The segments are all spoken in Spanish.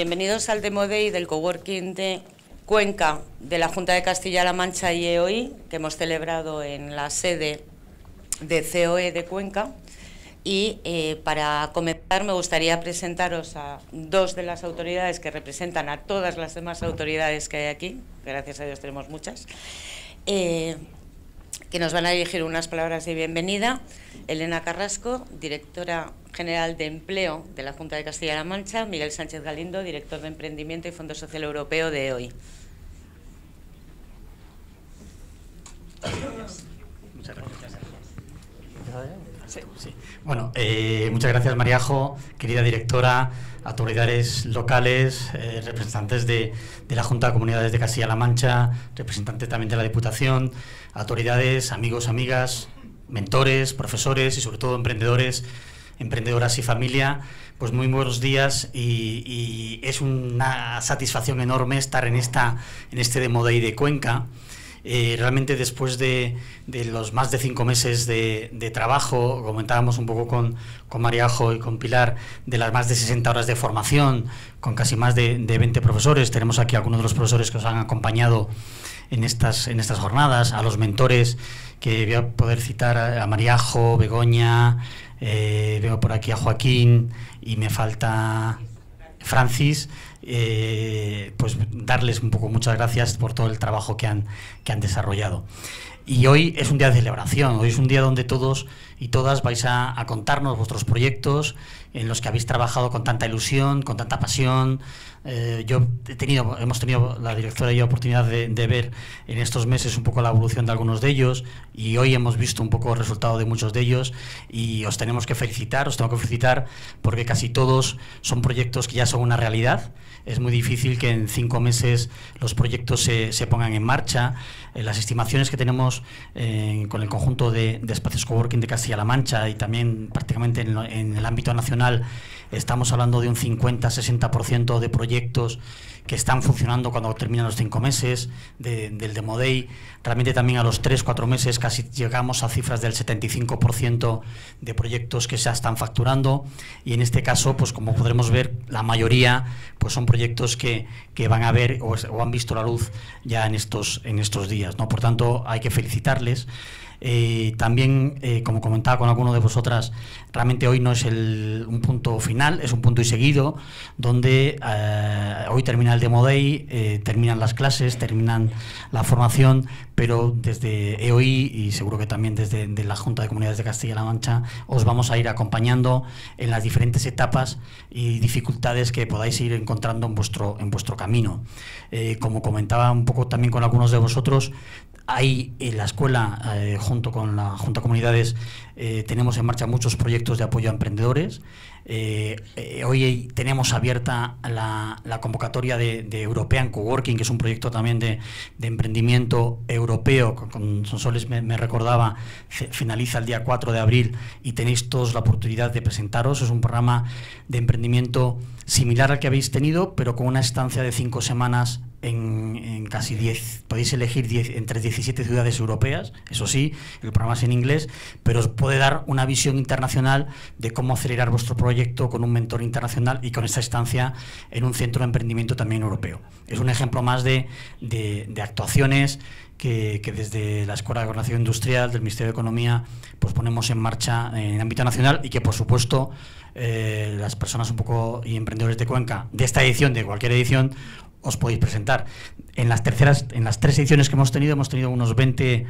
Bienvenidos al Demo Day del Coworking de Cuenca de la Junta de Castilla-La Mancha y EOI, que hemos celebrado en la sede de COE de Cuenca. Y eh, para comenzar me gustaría presentaros a dos de las autoridades que representan a todas las demás autoridades que hay aquí, gracias a Dios tenemos muchas, eh, que nos van a dirigir unas palabras de bienvenida. Elena Carrasco, directora general de Empleo de la Junta de Castilla-La Mancha, Miguel Sánchez Galindo, director de Emprendimiento y Fondo Social Europeo de hoy. Muchas gracias. Bueno, eh, muchas gracias Mariajo, querida directora, autoridades locales, eh, representantes de, de, la Junta de Comunidades de Castilla-La Mancha, representantes también de la Diputación, autoridades, amigos, amigas, mentores, profesores y sobre todo emprendedores, emprendedoras y familia. Pues muy buenos días y, es una satisfacción enorme estar en, esta, en este Demo Day de Cuenca. Eh, realmente después de, los más de cinco meses de, trabajo, comentábamos un poco con, Mariajo y con Pilar, de las más de 60 horas de formación, con casi más de, de 20 profesores, tenemos aquí algunos de los profesores que os han acompañado en estas, en estas jornadas, a los mentores que voy a poder citar a, a Mariajo, Begoña, eh, veo por aquí a Joaquín y me falta Francis, eh, pues darles un poco muchas gracias por todo el trabajo que han, que han desarrollado. Y hoy es un día de celebración, hoy es un día donde todos y todas vais a, contarnos vuestros proyectos en los que habéis trabajado con tanta ilusión, con tanta pasión. Eh, yo he tenido, hemos tenido la directora y yo oportunidad de, de, ver en estos meses un poco la evolución de algunos de ellos y hoy hemos visto un poco el resultado de muchos de ellos y os tenemos que felicitar, os tengo que felicitar porque casi todos son proyectos que ya son una realidad. Es muy difícil que en cinco meses los proyectos se, se pongan en marcha. Eh, las estimaciones que tenemos eh, con el conjunto de, de espacios coworking de Castilla-La Mancha y también prácticamente en, en el ámbito nacional estamos hablando de un 50-60% de proyectos que están funcionando cuando terminan los cinco meses de, del Demo Day. Realmente también a los 3-4 meses casi llegamos a cifras del 75% de proyectos que ya están facturando y en este caso, pues como podremos ver, la mayoría pues son proyectos que, que van a ver o, o, han visto la luz ya en estos, en estos días. ¿no? Por tanto, hay que felicitarles. Eh, también, eh, como comentaba con alguno de vosotras, realmente hoy no es el, un punto final, es un punto y seguido, donde eh, hoy termina el Demo Day, terminan las clases, terminan la formación, pero desde EOI y seguro que también desde de la Junta de Comunidades de Castilla-La Mancha os vamos a ir acompañando en las diferentes etapas y dificultades que podáis ir encontrando en vuestro, en vuestro camino. Como comentaba un poco también con algunos de vosotros, hay en la escuela, eh, junto con la Junta de Comunidades, eh, tenemos en marcha muchos proyectos de apoyo a emprendedores. Eh, hoy tenemos abierta la, convocatoria de, de, European Coworking, que es un proyecto también de, emprendimiento europeo. Con, con Sonsoles me, me, recordaba, finaliza el día 4 de abril y tenéis todos la oportunidad de presentaros. Es un programa de emprendimiento similar al que habéis tenido, pero con una estancia de cinco semanas en, casi 10, podéis elegir 10, entre 17 ciudades europeas, eso sí, el programa es en inglés, pero os puede dar una visión internacional de cómo acelerar vuestro proyecto con un mentor internacional y con esta estancia en un centro de emprendimiento también europeo. Es un ejemplo más de, de, actuaciones que, que, desde la Escuela de Gobernación Industrial del Ministerio de Economía pues ponemos en marcha en ámbito nacional y que por supuesto eh, las personas un poco y emprendedores de Cuenca de esta edición, de cualquier edición, os podéis presentar. En las terceras, en las tres ediciones que hemos tenido, hemos tenido unos 20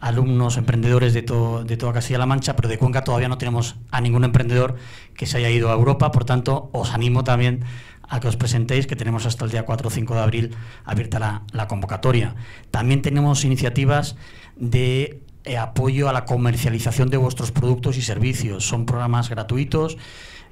alumnos emprendedores de, todo, de toda Castilla-La Mancha, pero de Cuenca todavía no tenemos a ningún emprendedor que se haya ido a Europa, por tanto, os animo también a que os presentéis, que tenemos hasta el día 4 o 5 de abril abierta la, convocatoria. También tenemos iniciativas de eh, apoyo a la comercialización de vuestros productos y servicios. Son programas gratuitos.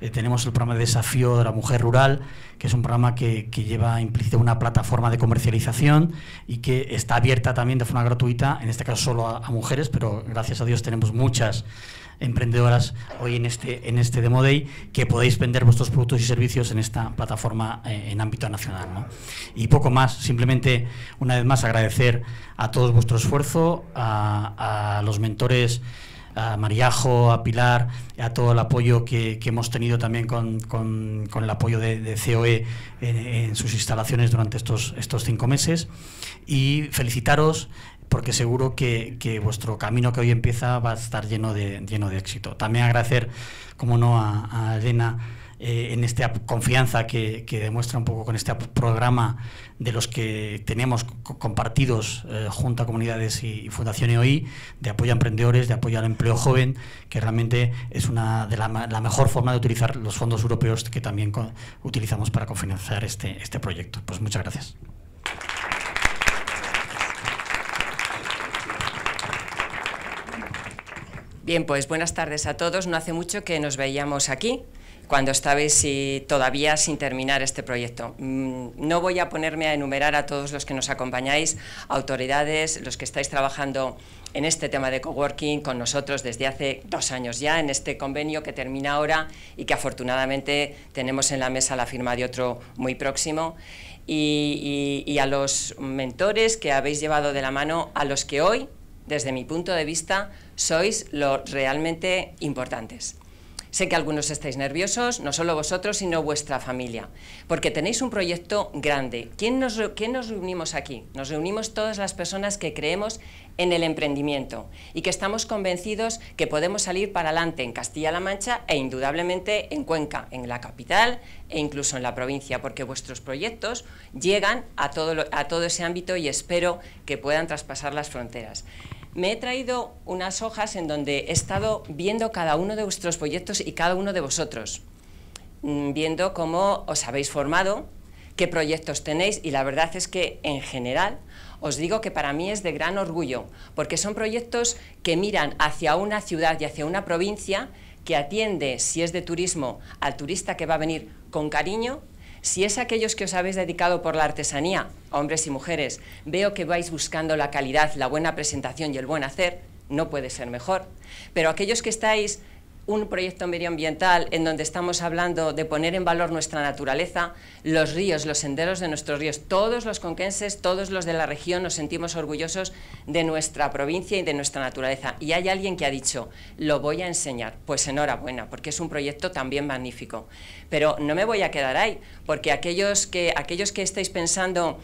Eh, tenemos el programa de desafío de la mujer rural, que es un programa que, lleva implícito una plataforma de comercialización y que está abierta también de forma gratuita, en este caso solo a, mujeres, pero gracias a Dios tenemos muchas emprendedoras hoy en este, en este Demo Day que podéis vender vuestros productos y servicios en esta plataforma eh, en ámbito nacional. Y poco más, simplemente una vez más agradecer a todos vuestro esfuerzo, a los mentores a Mariajo, a Pilar, a todo el apoyo que, hemos tenido también con, con, el apoyo de, COE en, sus instalaciones durante estos, estos cinco meses. Y felicitaros porque seguro que, vuestro camino que hoy empieza va a estar lleno de, lleno de éxito. También agradecer, como no, a, Elena eh, en esta confianza que, demuestra un poco con este programa de los que tenemos compartidos eh, junto a comunidades y, Fundación EOI, de apoyo a emprendedores, de apoyo al empleo joven, que realmente es una de la, mejor forma de utilizar los fondos europeos que también utilizamos para cofinanciar este, este proyecto. Pues muchas gracias. Bien, pues buenas tardes a todos. No hace mucho que nos veíamos aquí, cuando estabais todavía sin terminar este proyecto. Mm, no voy a ponerme a enumerar a todos los que nos acompañáis, autoridades, los que estáis trabajando en este tema de coworking con nosotros desde hace dos años ya, en este convenio que termina ahora y que afortunadamente tenemos en la mesa la firma de otro muy próximo. Y, y a los mentores que habéis llevado de la mano, a los que hoy, desde mi punto de vista, sois los realmente importantes. Sé que algunos estáis nerviosos, no solo vosotros, sino vuestra familia, porque tenéis un proyecto grande. ¿Quién nos, ¿Quién nos reunimos aquí? Nos reunimos todas las personas que creemos en el emprendimiento y que estamos convencidos que podemos salir para adelante en Castilla-La Mancha e indudablemente en Cuenca, en la capital e incluso en la provincia, porque vuestros proyectos llegan a todo, a todo ese ámbito y espero que puedan traspasar las fronteras me he traído unas hojas en donde he estado viendo cada uno de vuestros proyectos y cada uno de vosotros, mm, viendo cómo os habéis formado, qué proyectos tenéis y la verdad es que en general os digo que para mí es de gran orgullo, porque son proyectos que miran hacia una ciudad y hacia una provincia que atiende, si es de turismo, al turista que va a venir con cariño, si es aquellos que os habéis dedicado por la artesanía, hombres y mujeres, veo que vais buscando la calidad, la buena presentación y el buen hacer, no puede ser mejor. Pero aquellos que estáis un proyecto medioambiental en donde estamos hablando de poner en valor nuestra naturaleza, los ríos, los senderos de nuestros ríos. Todos los conquenses, todos los de la región nos sentimos orgullosos de nuestra provincia y de nuestra naturaleza. Y hay alguien que ha dicho, lo voy a enseñar. Pues enhorabuena, porque es un proyecto también magnífico. Pero no me voy a quedar ahí, porque aquellos que, aquellos que estáis pensando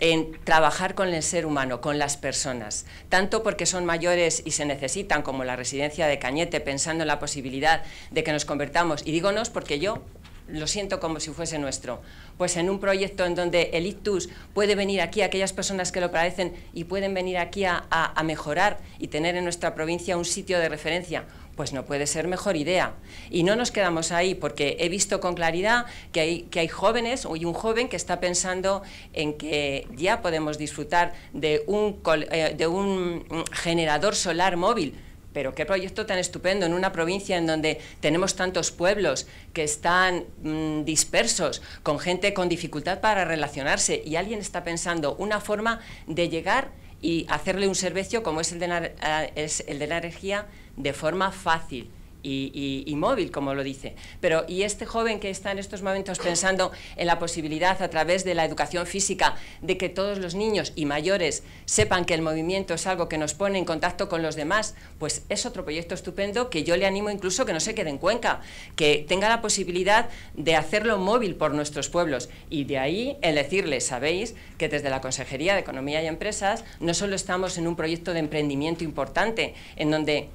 en trabajar con el ser humano, con las personas, tanto porque son mayores y se necesitan, como la residencia de Cañete, pensando en la posibilidad de que nos convertamos, y dígonos porque yo lo siento como si fuese nuestro, pues en un proyecto en donde el ictus puede venir aquí, aquellas personas que lo padecen y pueden venir aquí a, a mejorar y tener en nuestra provincia un sitio de referencia, pues no puede ser mejor idea. Y no nos quedamos ahí, porque he visto con claridad que hay, que hay jóvenes, hoy un joven que está pensando en que ya podemos disfrutar de un, eh, de un generador solar móvil. Pero qué proyecto tan estupendo en una provincia en donde tenemos tantos pueblos que están mm, dispersos, con gente con dificultad para relacionarse, y alguien está pensando una forma de llegar y hacerle un servicio como es el de eh, es el de la energía de forma fácil y, móvil, como lo dice. Pero, ¿y este joven que está en estos momentos pensando en la posibilidad, a través de la educación física, de que todos los niños y mayores sepan que el movimiento es algo que nos pone en contacto con los demás? Pues es otro proyecto estupendo que yo le animo incluso que no se quede en Cuenca, que tenga la posibilidad de hacerlo móvil por nuestros pueblos. Y de ahí el decirles, sabéis que desde la Consejería de Economía y Empresas no solo estamos en un proyecto de emprendimiento importante, en donde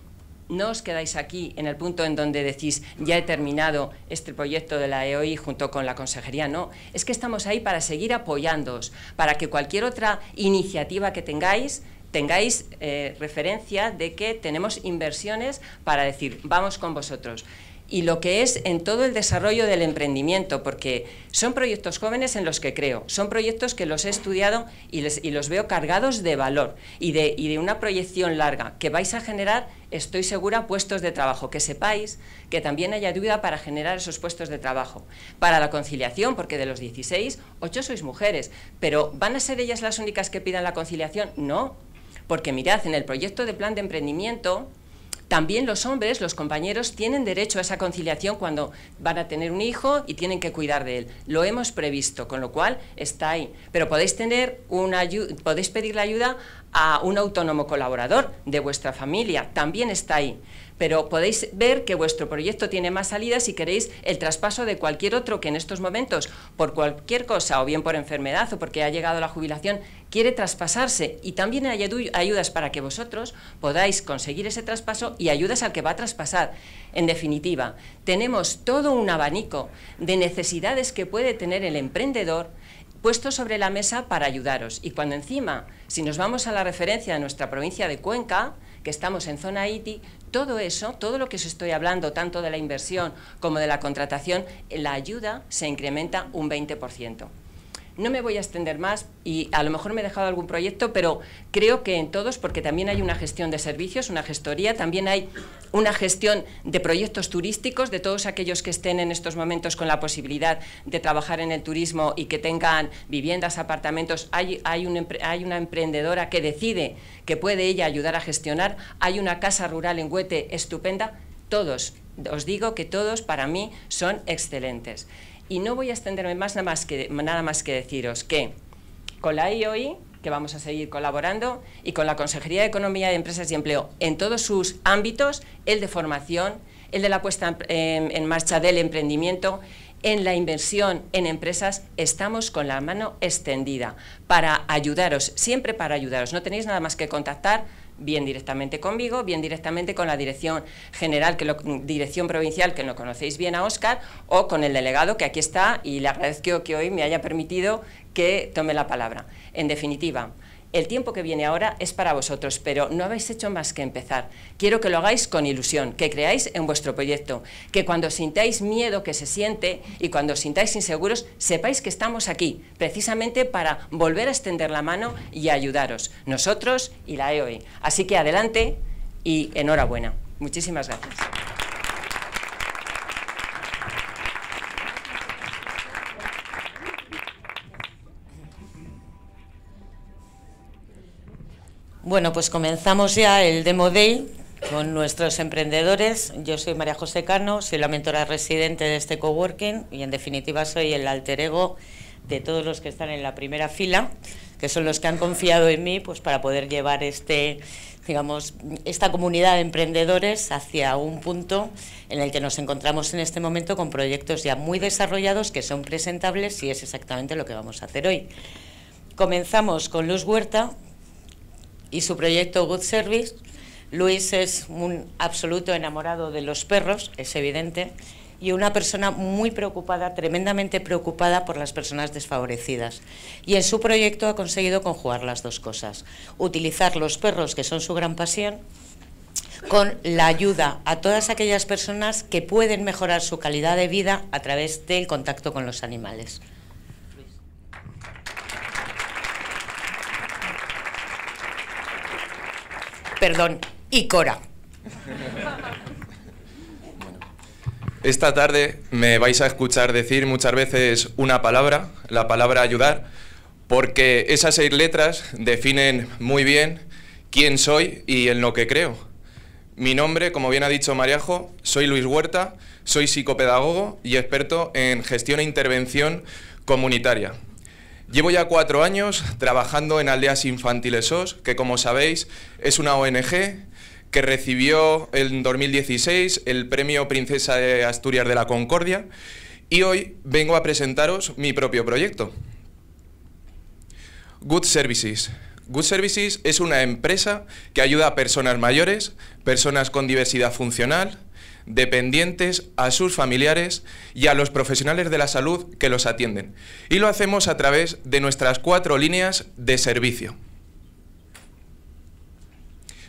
no os quedáis aquí en el punto en donde decís, ya he terminado este proyecto de la EOI junto con la consejería, no, es que estamos ahí para seguir apoyándoos, para que cualquier otra iniciativa que tengáis tengáis eh, referencia de que tenemos inversiones para decir, vamos con vosotros y lo que es en todo el desarrollo del emprendimiento, porque son proyectos jóvenes en los que creo, son proyectos que los he estudiado y, los veo cargados de valor y de, y de una proyección larga, que vais a generar, estoy segura, puestos de trabajo, que sepáis que también hay ayuda para generar esos puestos de trabajo. Para la conciliación, porque de los 16, 8 sois mujeres, pero ¿van a ser ellas las únicas que pidan la conciliación? No, porque mirad, en el proyecto de plan de emprendimiento, también los hombres, los compañeros, tienen derecho a esa conciliación cuando van a tener un hijo y tienen que cuidar de él. Lo hemos previsto, con lo cual está ahí. Pero podéis tener una podéis pedir la ayuda a un autónomo colaborador de vuestra familia, también está ahí pero podéis ver que vuestro proyecto tiene más salidas si queréis el traspaso de cualquier otro que en estos momentos, por cualquier cosa, o bien por enfermedad o porque ha llegado la jubilación, quiere traspasarse. Y también hay ayudas para que vosotros podáis conseguir ese traspaso y ayudas al que va a traspasar. En definitiva, tenemos todo un abanico de necesidades que puede tener el emprendedor puesto sobre la mesa para ayudaros. Y cuando encima, si nos vamos a la referencia de nuestra provincia de Cuenca, que estamos en zona ITI, todo eso, todo lo que os estoy hablando, tanto de la inversión como de la contratación, la ayuda se incrementa un 20%. No me voy a extender más y a lo mejor me he dejado algún proyecto, pero creo que en todos, porque también hay una gestión de servicios, una gestoría, también hay una gestión de proyectos turísticos, de todos aquellos que estén en estos momentos con la posibilidad de trabajar en el turismo y que tengan viviendas, apartamentos. Hay, hay, hay una emprendedora que decide que puede ella ayudar a gestionar. Hay una casa rural en Huete estupenda. Todos, os digo que todos para mí son excelentes. Y no voy a extenderme más nada más que, nada más que deciros que con la IOI, que vamos a seguir colaborando, y con la Consejería de Economía de Empresas y Empleo en todos sus ámbitos, el de formación, el de la puesta en marcha del emprendimiento, en la inversión en empresas estamos con la mano extendida para ayudaros, siempre para ayudaros. No tenéis nada más que contactar bien directamente conmigo, bien directamente con la dirección general, que lo, dirección provincial, que lo conocéis bien a Óscar, o con el delegado que aquí está y le agradezco que hoy me haya permitido que tome la palabra. En definitiva, el tiempo que viene ahora es para vosotros, pero no habéis hecho más que empezar. Quiero que lo hagáis con ilusión, que creáis en vuestro proyecto, que cuando sintáis miedo que se siente y cuando os sintáis inseguros, sepáis que estamos aquí, precisamente para volver a extender la mano y ayudaros, nosotros y la EOE. Así que adelante y enhorabuena. Muchísimas gracias. Bueno, pues comenzamos ya el Demo Day con nuestros emprendedores. Yo soy María José Cano, soy la mentora residente de este coworking y en definitiva soy el alter ego de todos los que están en la primera fila, que son los que han confiado en mí pues para poder llevar este digamos esta comunidad de emprendedores hacia un punto en el que nos encontramos en este momento con proyectos ya muy desarrollados que son presentables y es exactamente lo que vamos a hacer hoy. Comenzamos con Luz Huerta, y su proyecto Good Service. Luis es un absoluto enamorado de los perros, es evidente, y una persona muy preocupada, tremendamente preocupada por las personas desfavorecidas. Y en su proyecto ha conseguido conjugar las dos cosas, utilizar los perros, que son su gran pasión, con la ayuda a todas aquellas personas que pueden mejorar su calidad de vida a través del contacto con los animales. Perdón, y Cora. Esta tarde me vais a escuchar decir muchas veces una palabra, la palabra ayudar, porque esas seis letras definen muy bien quién soy y en lo que creo. Mi nombre, como bien ha dicho Mariajo, soy Luis Huerta, soy psicopedagogo y experto en gestión e intervención comunitaria. Llevo ya cuatro años trabajando en Aldeas Infantiles SOS, que como sabéis es una ONG que recibió en 2016 el Premio Princesa de Asturias de la Concordia y hoy vengo a presentaros mi propio proyecto. Good Services. Good Services es una empresa que ayuda a personas mayores, personas con diversidad funcional, dependientes, a sus familiares y a los profesionales de la salud que los atienden. Y lo hacemos a través de nuestras cuatro líneas de servicio.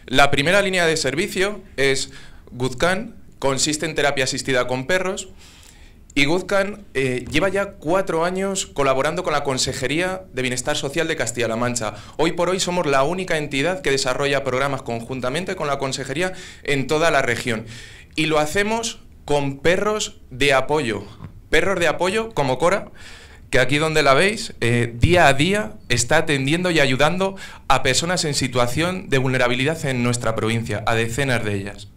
La primera línea de servicio es GoodCan, consiste en terapia asistida con perros. Y GoodCan eh, lleva ya cuatro años colaborando con la Consejería de Bienestar Social de Castilla-La Mancha. Hoy por hoy somos la única entidad que desarrolla programas conjuntamente con la Consejería en toda la región y lo hacemos con perros de apoyo. Perros de apoyo como Cora, que aquí donde la veis, eh, día a día está atendiendo y ayudando a personas en situación de vulnerabilidad en nuestra provincia, a decenas de ellas.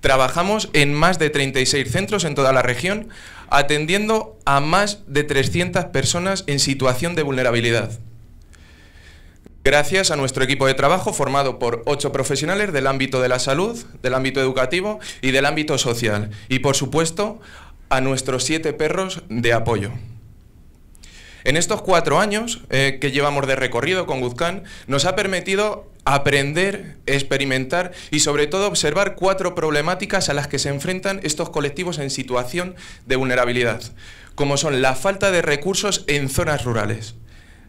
Trabajamos en más de 36 centros en toda la región, atendiendo a más de 300 personas en situación de vulnerabilidad. Gracias a nuestro equipo de trabajo formado por ocho profesionales del ámbito de la salud, del ámbito educativo y del ámbito social. Y por supuesto, a nuestros siete perros de apoyo. En estos cuatro años eh, que llevamos de recorrido con Guzcán, nos ha permitido aprender, experimentar y sobre todo observar cuatro problemáticas a las que se enfrentan estos colectivos en situación de vulnerabilidad, como son la falta de recursos en zonas rurales.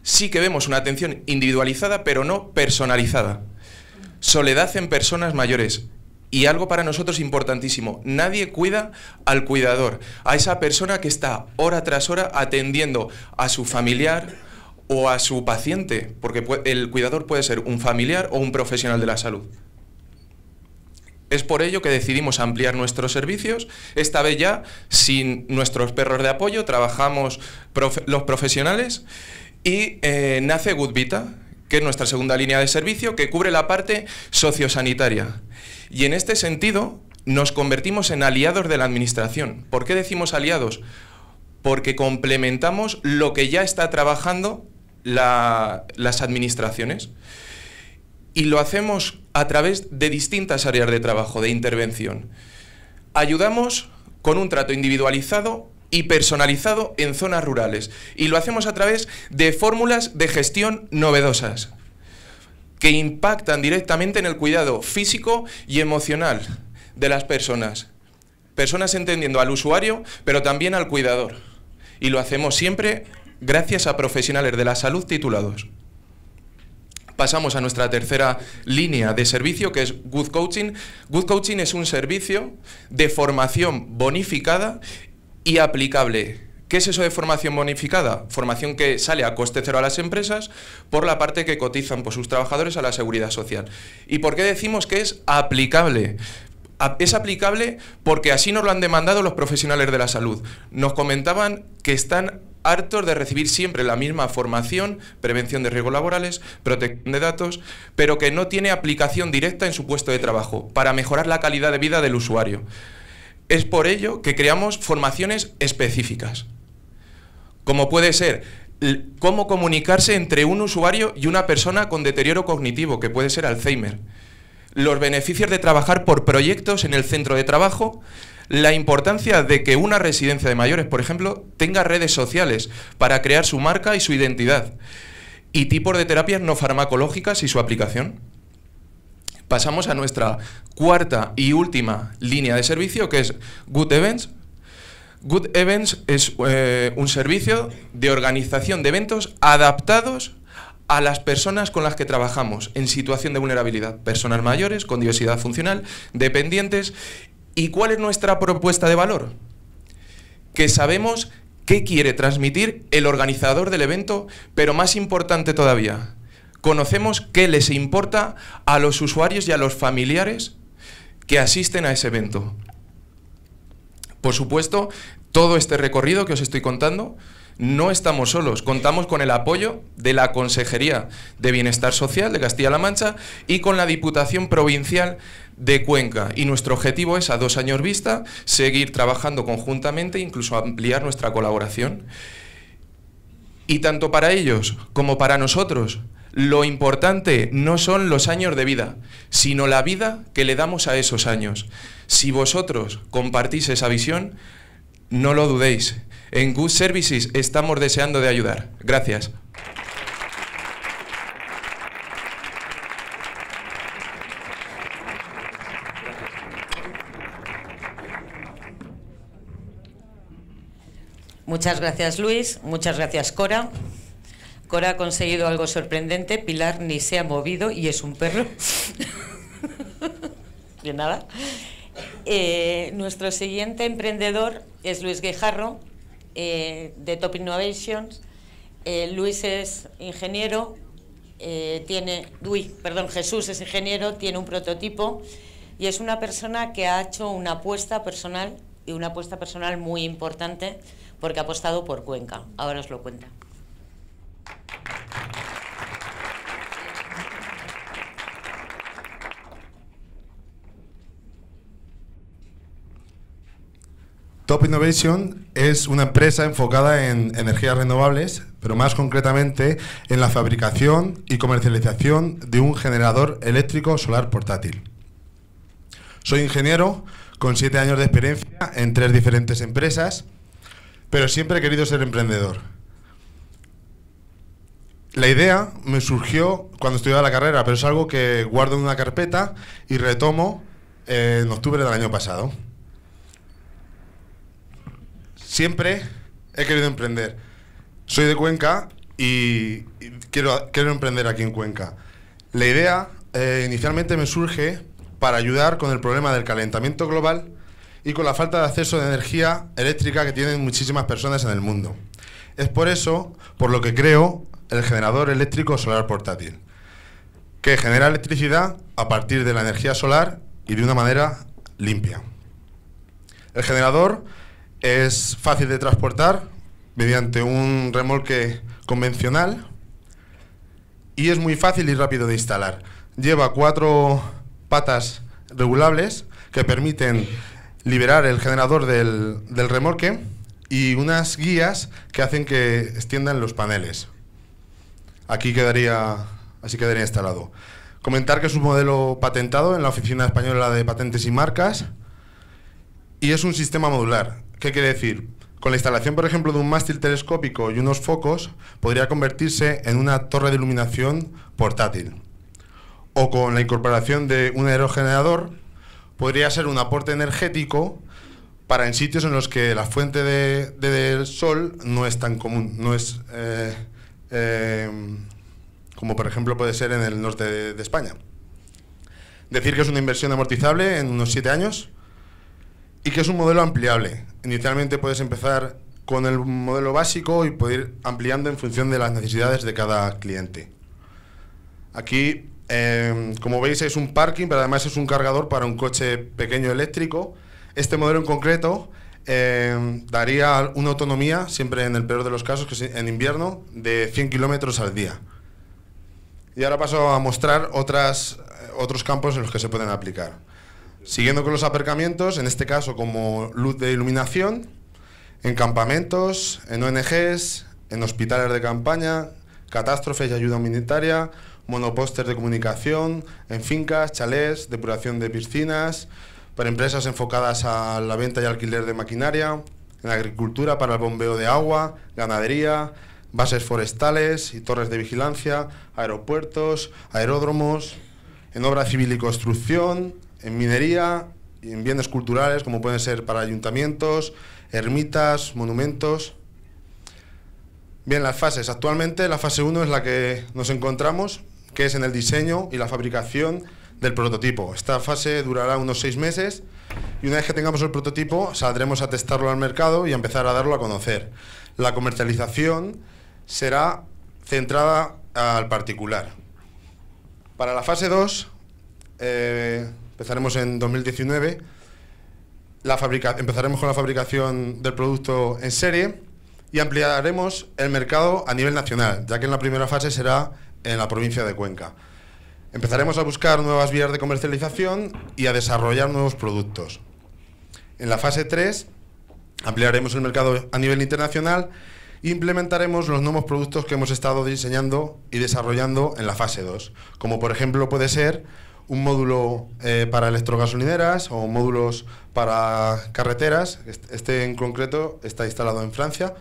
Sí que vemos una atención individualizada, pero no personalizada. Soledad en personas mayores, y algo para nosotros importantísimo, nadie cuida al cuidador, a esa persona que está hora tras hora atendiendo a su familiar o a su paciente, porque el cuidador puede ser un familiar o un profesional de la salud. Es por ello que decidimos ampliar nuestros servicios, esta vez ya sin nuestros perros de apoyo, trabajamos los profesionales y eh, nace Goodvita, que es nuestra segunda línea de servicio, que cubre la parte sociosanitaria. Y en este sentido, nos convertimos en aliados de la Administración. ¿Por qué decimos aliados? Porque complementamos lo que ya está trabajando las administraciones. Y lo hacemos a través de distintas áreas de trabajo, de intervención. Ayudamos con un trato individualizado y personalizado en zonas rurales. Y lo hacemos a través de fórmulas de gestión novedosas que impactan directamente en el cuidado físico y emocional de las personas. Personas entendiendo al usuario, pero también al cuidador. Y lo hacemos siempre gracias a profesionales de la salud titulados. Pasamos a nuestra tercera línea de servicio, que es Good Coaching. Good Coaching es un servicio de formación bonificada y aplicable ¿Qué es eso de formación bonificada? Formación que sale a coste cero a las empresas por la parte que cotizan por sus trabajadores a la seguridad social. ¿Y por qué decimos que es aplicable? Es aplicable porque así nos lo han demandado los profesionales de la salud. Nos comentaban que están hartos de recibir siempre la misma formación, prevención de riesgos laborales, protección de datos, pero que no tiene aplicación directa en su puesto de trabajo para mejorar la calidad de vida del usuario. Es por ello que creamos formaciones específicas. Como puede ser cómo comunicarse entre un usuario y una persona con deterioro cognitivo, que puede ser Alzheimer, los beneficios de trabajar por proyectos en el centro de trabajo, la importancia de que una residencia de mayores, por ejemplo, tenga redes sociales para crear su marca y su identidad, y tipos de terapias no farmacológicas y su aplicación. Pasamos a nuestra cuarta y última línea de servicio, que es Good Events, Good Events es eh, un servicio de organización de eventos adaptados a las personas con las que trabajamos en situación de vulnerabilidad, personas mayores con diversidad funcional, dependientes. ¿Y cuál es nuestra propuesta de valor? Que sabemos qué quiere transmitir el organizador del evento, pero más importante todavía, conocemos qué les importa a los usuarios y a los familiares que asisten a ese evento. Por supuesto, todo este recorrido que os estoy contando, no estamos solos, contamos con el apoyo de la Consejería de Bienestar Social de Castilla-La Mancha y con la Diputación Provincial de Cuenca. Y nuestro objetivo es, a dos años vista, seguir trabajando conjuntamente incluso ampliar nuestra colaboración. Y tanto para ellos como para nosotros, lo importante no son los años de vida, sino la vida que le damos a esos años. Si vosotros compartís esa visión, no lo dudéis. En Good Services estamos deseando de ayudar. Gracias. Muchas gracias Luis, muchas gracias Cora. Cora ha conseguido algo sorprendente, Pilar ni se ha movido y es un perro. De nada. Eh, nuestro siguiente emprendedor es Luis Guijarro, eh, de Top Innovations. Eh, Luis es ingeniero, tiene, perdón, Jesús es ingeniero, tiene un prototipo y es una persona que ha hecho una apuesta personal y una apuesta personal muy importante porque ha apostado por Cuenca. Ahora os lo cuenta. Top Innovation es una empresa enfocada en energías renovables pero más concretamente en la fabricación y comercialización de un generador eléctrico solar portátil. Soy ingeniero con siete años de experiencia en tres diferentes empresas, pero siempre he querido ser emprendedor. La idea me surgió cuando estudiaba la carrera, pero es algo que guardo en una carpeta y retomo en octubre del año pasado. Siempre he querido emprender. Soy de Cuenca y, quiero, quiero emprender aquí en Cuenca. La idea eh, inicialmente me surge para ayudar con el problema del calentamiento global y con la falta de acceso de energía eléctrica que tienen muchísimas personas en el mundo. Es por eso por lo que creo el generador eléctrico solar portátil, que genera electricidad a partir de la energía solar y de una manera limpia. El generador es fácil de transportar mediante un remolque convencional y es muy fácil y rápido de instalar. Lleva cuatro patas regulables que permiten liberar el generador del, remolque y unas guías que hacen que extiendan los paneles. Aquí quedaría, así quedaría instalado. Comentar que es un modelo patentado en la Oficina Española de Patentes y Marcas y es un sistema modular. ¿Qué quiere decir? Con la instalación, por ejemplo, de un mástil telescópico y unos focos, podría convertirse en una torre de iluminación portátil o con la incorporación de un aerogenerador, podría ser un aporte energético para en sitios en los que la fuente del sol no es tan común, no es eh, eh, como por ejemplo puede ser en el norte de, España. Decir que es una inversión amortizable en unos siete años y que es un modelo ampliable. Inicialmente puedes empezar con el modelo básico y poder ir ampliando en función de las necesidades de cada cliente. Aquí Em, como veis es un parking, pero además es un cargador para un coche pequeño eléctrico. Este modelo en concreto em, daría una autonomía, siempre en el peor de los casos, que es en invierno, de 100 kilómetros al día. Y ahora paso a mostrar otras, eh, otros campos en los que se pueden aplicar. Siguiendo con los aparcamientos, en este caso como luz de iluminación, en campamentos, en ONGs, en hospitales de campaña, catástrofes y ayuda humanitaria, monopóster de comunicación, en fincas, chalés, depuración de piscinas, para empresas enfocadas a la venta y alquiler de maquinaria, en agricultura para el bombeo de agua, ganadería, bases forestales y torres de vigilancia, aeropuertos, aeródromos, en obra civil y construcción, en minería y en bienes culturales como pueden ser para ayuntamientos, ermitas, monumentos. Bien, las fases. Actualmente la fase 1 es la que nos encontramos que es en el diseño y la fabricación del prototipo. Esta fase durará unos seis meses y una vez que tengamos el prototipo saldremos a testarlo al mercado y a empezar a darlo a conocer. La comercialización será centrada al particular. Para la fase 2 eh, empezaremos en 2019. La empezaremos con la fabricación del producto en serie y ampliaremos el mercado a nivel nacional, ya que en la primera fase será en la provincia de Cuenca. Empezaremos a buscar nuevas vías de comercialización y a desarrollar nuevos productos. En la fase 3 ampliaremos el mercado a nivel internacional e implementaremos los nuevos productos que hemos estado diseñando y desarrollando en la fase 2, como por ejemplo puede ser un módulo eh, para electrogasolineras o módulos para carreteras. Este en concreto está instalado en Francia.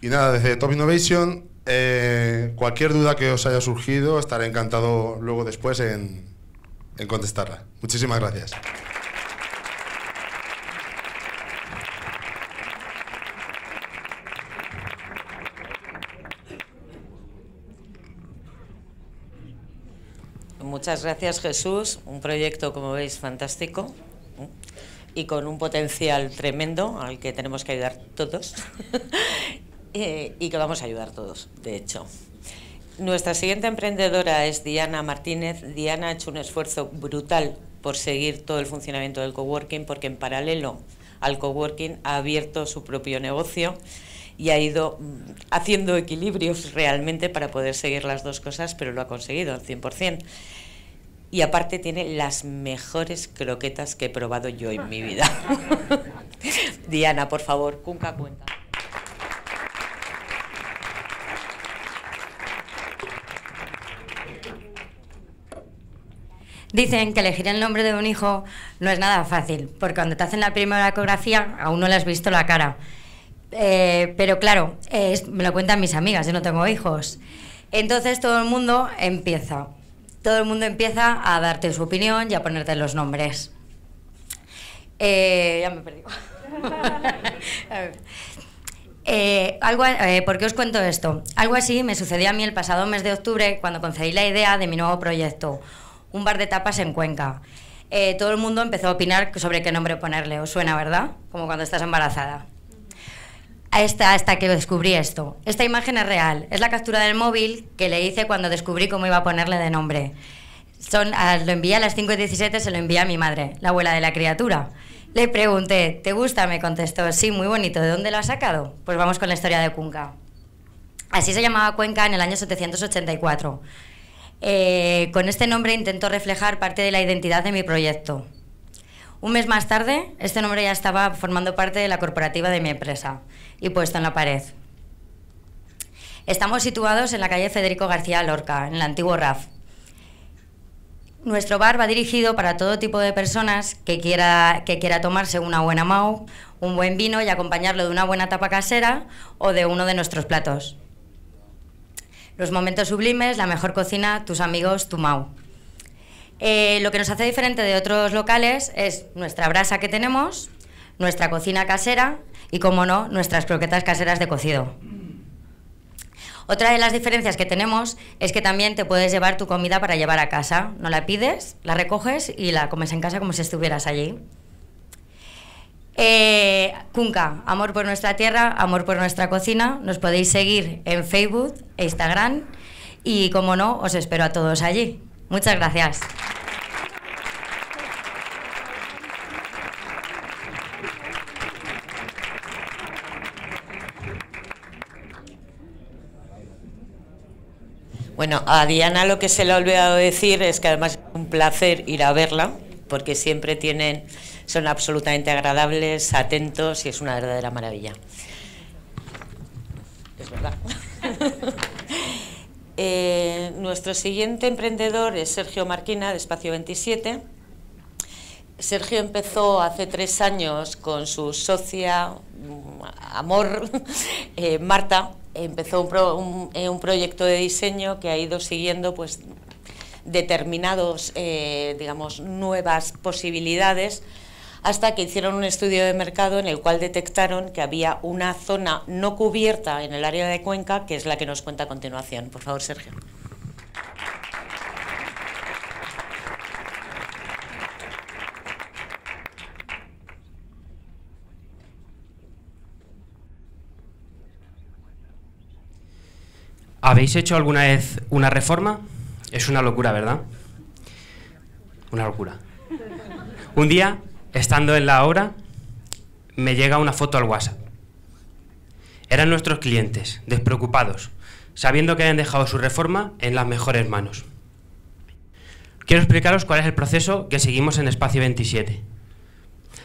Y nada, desde Top Innovation eh, cualquier duda que os haya surgido, estaré encantado luego después en, en contestarla. Muchísimas gracias. Muchas gracias Jesús, un proyecto como veis fantástico ¿eh? y con un potencial tremendo al que tenemos que ayudar todos. Eh, y que vamos a ayudar todos, de hecho. Nuestra siguiente emprendedora es Diana Martínez. Diana ha hecho un esfuerzo brutal por seguir todo el funcionamiento del coworking, porque en paralelo al coworking ha abierto su propio negocio y ha ido mm, haciendo equilibrios realmente para poder seguir las dos cosas, pero lo ha conseguido al 100%. Y aparte tiene las mejores croquetas que he probado yo en mi vida. Diana, por favor, cunca cuenta. Dicen que elegir el nombre de un hijo no es nada fácil, porque cuando te hacen la primera ecografía aún no le has visto la cara. Eh, pero claro, me lo cuentan mis amigas, yo no tengo hijos. Entonces todo el mundo empieza, todo el mundo empieza a darte su opinión y a ponerte los nombres. Eh, ya me he perdido. Eh, algo, ¿Por qué os cuento esto? Algo así me sucedió a mí el pasado mes de octubre cuando concebí la idea de mi nuevo proyecto, un bar de tapas en Cuenca. todo el mundo empezó a opinar sobre qué nombre ponerle. ¿Os suena, verdad? Como cuando estás embarazada hasta, hasta que descubrí esto. Esta imagen es real, es la captura del móvil que le hice cuando descubrí cómo iba a ponerle de nombre. Son, lo envié a las 5.17, se lo envié a mi madre, la abuela de la criatura. Le pregunté, ¿te gusta? Me contestó, sí, muy bonito. ¿De dónde lo has sacado? Pues vamos con la historia de Cuenca. Así se llamaba Cuenca en el año 784. Eh, con este nombre intento reflejar parte de la identidad de mi proyecto. Un mes más tarde, este nombre ya estaba formando parte de la corporativa de mi empresa y puesto en la pared. Estamos situados en la calle Federico García Lorca, en el antiguo RAF. Nuestro bar va dirigido para todo tipo de personas que quiera, que quiera tomarse una buena mau, un buen vino y acompañarlo de una buena tapa casera o de uno de nuestros platos. Los momentos sublimes, la mejor cocina, tus amigos, tu mau. Eh, lo que nos hace diferente de otros locales es nuestra brasa que tenemos, nuestra cocina casera y, como no, nuestras croquetas caseras de cocido. Otra de las diferencias que tenemos es que también te puedes llevar tu comida para llevar a casa. No la pides, la recoges y la comes en casa como si estuvieras allí. Eh, amor por nuestra tierra, amor por nuestra cocina. Nos podéis seguir en Facebook e Instagram y, como no, os espero a todos allí. Muchas gracias. Bueno, a Diana lo que se le ha olvidado decir es que además es un placer ir a verla, porque siempre tienen, son absolutamente agradables, atentos y es una verdadera maravilla. Es verdad. Eh, nuestro siguiente emprendedor es Sergio Marquina, de Espacio 27. Sergio empezó hace tres años con su socia, mm, amor, eh, Marta. Empezó eh, un, proyecto de diseño que ha ido siguiendo pues, determinados, digamos, nuevas posibilidades hasta que hicieron un estudio de mercado en el cual detectaron que había una zona no cubierta en el área de Cuenca, que es la que nos cuenta a continuación. Por favor, Sergio. ¿Habéis hecho alguna vez una reforma? Es una locura, ¿verdad? Una locura. Un día estando en la obra, me llega una foto al WhatsApp. Eran nuestros clientes, despreocupados, sabiendo que habían dejado su reforma en las mejores manos. Quiero explicaros cuál es el proceso que seguimos en Espacio 27.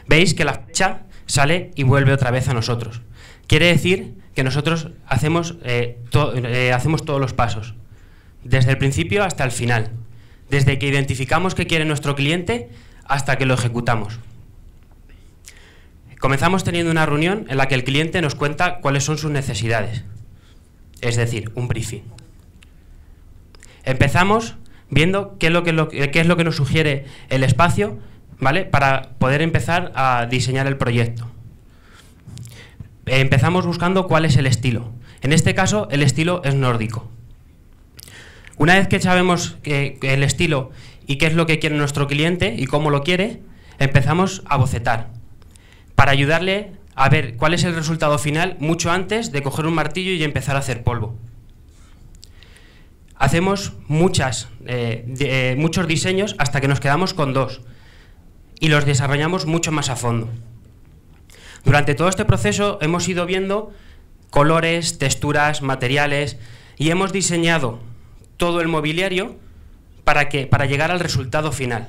Veis que la fecha sale y vuelve otra vez a nosotros. Quiere decir que nosotros eh, eh, hacemos todos los pasos, desde el principio hasta el final, desde que identificamos qué quiere nuestro cliente hasta que lo ejecutamos. Comenzamos teniendo una reunión en la que el cliente nos cuenta cuáles son sus necesidades, es decir, un briefing. Empezamos viendo qué es lo que, es lo que nos sugiere el espacio ¿vale? para poder empezar a diseñar el proyecto. Empezamos buscando cuál es el estilo. En este caso, el estilo es nórdico. Una vez que sabemos el estilo y qué es lo que quiere nuestro cliente y cómo lo quiere, empezamos a bocetar para ayudarle a ver cuál es el resultado final mucho antes de coger un martillo y empezar a hacer polvo. Hacemos muchas, eh, eh, muchos diseños hasta que nos quedamos con dos y los desarrollamos mucho más a fondo. Durante todo este proceso hemos ido viendo colores, texturas, materiales y hemos diseñado todo el mobiliario para, que, para llegar al resultado final.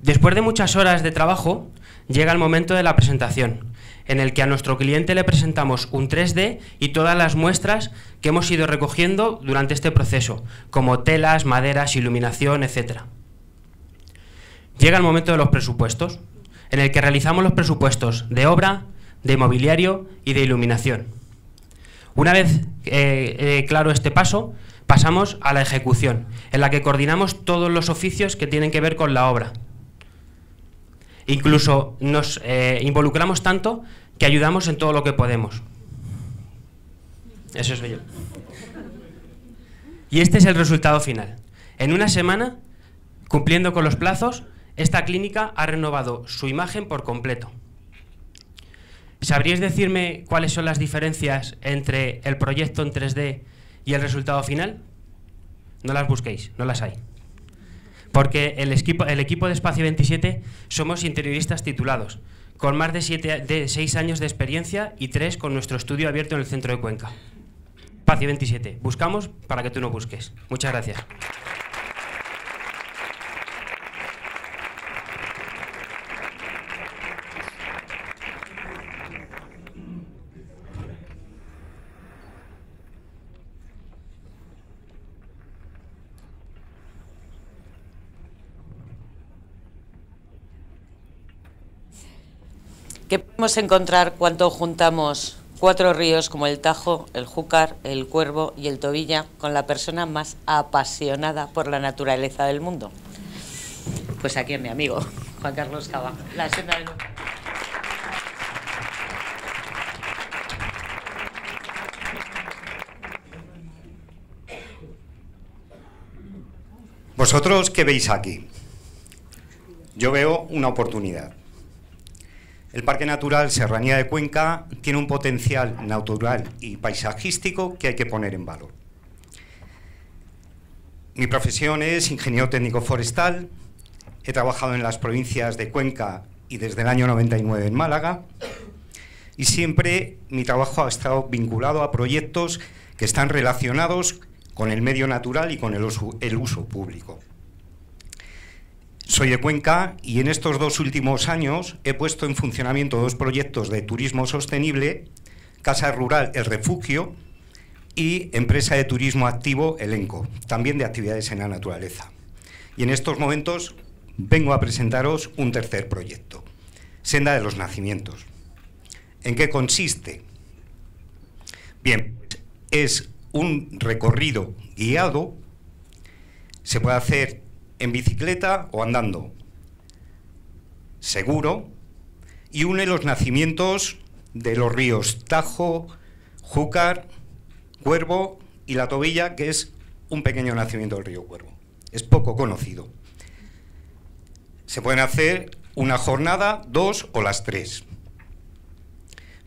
Después de muchas horas de trabajo, llega el momento de la presentación, en el que a nuestro cliente le presentamos un 3D y todas las muestras que hemos ido recogiendo durante este proceso, como telas, maderas, iluminación, etc. Llega el momento de los presupuestos, en el que realizamos los presupuestos de obra, de mobiliario y de iluminación. Una vez eh, eh, claro este paso, pasamos a la ejecución, en la que coordinamos todos los oficios que tienen que ver con la obra. Incluso nos eh, involucramos tanto que ayudamos en todo lo que podemos. Eso soy yo. Y este es el resultado final. En una semana, cumpliendo con los plazos, esta clínica ha renovado su imagen por completo. ¿Sabríais decirme cuáles son las diferencias entre el proyecto en 3D y el resultado final? No las busquéis, no las hay. Porque el equipo, el equipo de Espacio 27 somos interioristas titulados, con más de, siete, de seis años de experiencia y tres con nuestro estudio abierto en el centro de Cuenca. Espacio 27, buscamos para que tú no busques. Muchas gracias. ¿Qué podemos encontrar cuando juntamos cuatro ríos como el Tajo, el Júcar, el Cuervo y el Tobilla con la persona más apasionada por la naturaleza del mundo? Pues aquí es mi amigo, Juan Carlos Cava, la senda del... ¿Vosotros qué veis aquí? Yo veo una oportunidad. El Parque Natural Serranía de Cuenca tiene un potencial natural y paisajístico que hay que poner en valor. Mi profesión es ingeniero técnico forestal. He trabajado en las provincias de Cuenca y desde el año 99 en Málaga. Y siempre mi trabajo ha estado vinculado a proyectos que están relacionados con el medio natural y con el uso, el uso público. Soy de Cuenca y en estos dos últimos años he puesto en funcionamiento dos proyectos de turismo sostenible, Casa Rural El Refugio y Empresa de Turismo Activo Elenco, también de actividades en la naturaleza. Y en estos momentos vengo a presentaros un tercer proyecto, Senda de los Nacimientos. ¿En qué consiste? Bien, es un recorrido guiado, se puede hacer en bicicleta o andando. Seguro. Y une los nacimientos de los ríos Tajo, Júcar, Cuervo y La Tobilla, que es un pequeño nacimiento del río Cuervo. Es poco conocido. Se pueden hacer una jornada, dos o las tres.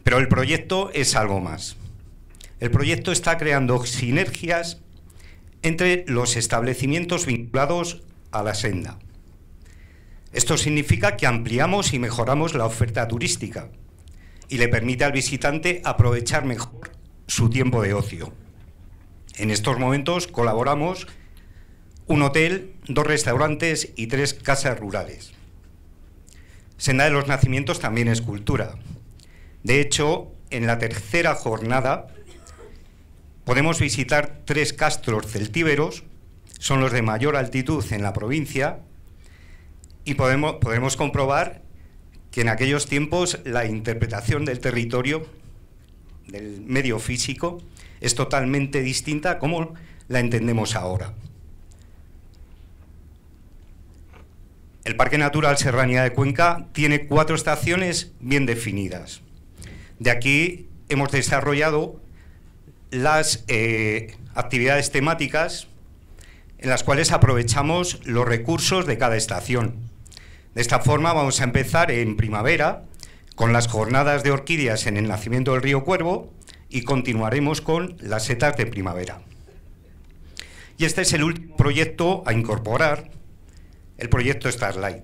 Pero el proyecto es algo más. El proyecto está creando sinergias entre los establecimientos vinculados a la senda. Esto significa que ampliamos y mejoramos la oferta turística y le permite al visitante aprovechar mejor su tiempo de ocio. En estos momentos colaboramos un hotel, dos restaurantes y tres casas rurales. Senda de los Nacimientos también es cultura. De hecho, en la tercera jornada podemos visitar tres castros celtíberos son los de mayor altitud en la provincia y podemos, comprobar que en aquellos tiempos la interpretación del territorio, del medio físico, es totalmente distinta a cómo la entendemos ahora. El Parque Natural Serranía de Cuenca tiene cuatro estaciones bien definidas. De aquí hemos desarrollado las eh, actividades temáticas en las cuales aprovechamos los recursos de cada estación. De esta forma vamos a empezar en primavera con las jornadas de orquídeas en el nacimiento del río Cuervo y continuaremos con las setas de primavera. Y este es el último proyecto a incorporar, el proyecto Starlight.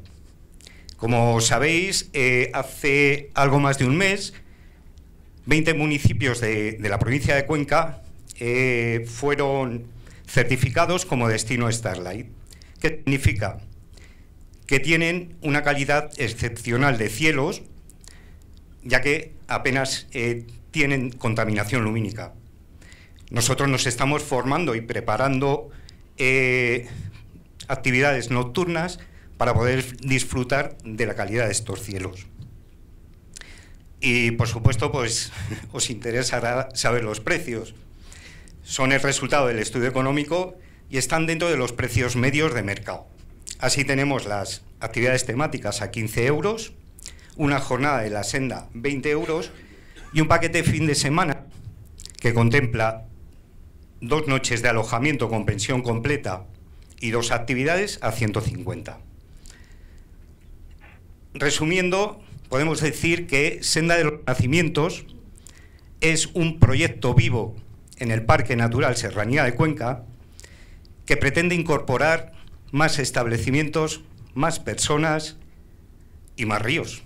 Como sabéis, eh, hace algo más de un mes, 20 municipios de, la provincia de Cuenca eh, fueron certificados como destino Starlight. ¿Qué significa? que tienen una calidad excepcional de cielos, ya que apenas eh, tienen contaminación lumínica. Nosotros nos estamos formando y preparando eh, actividades nocturnas para poder disfrutar de la calidad de estos cielos. Y por supuesto, pues os interesará saber los precios. Son el resultado del estudio económico y están dentro de los precios medios de mercado. Así tenemos las actividades temáticas a 15 euros, una jornada de la senda 20 euros y un paquete fin de semana que contempla dos noches de alojamiento con pensión completa y dos actividades a 150. Resumiendo, podemos decir que Senda de los Nacimientos es un proyecto vivo en el Parque Natural Serranía de Cuenca que pretende incorporar más establecimientos, más personas y más ríos.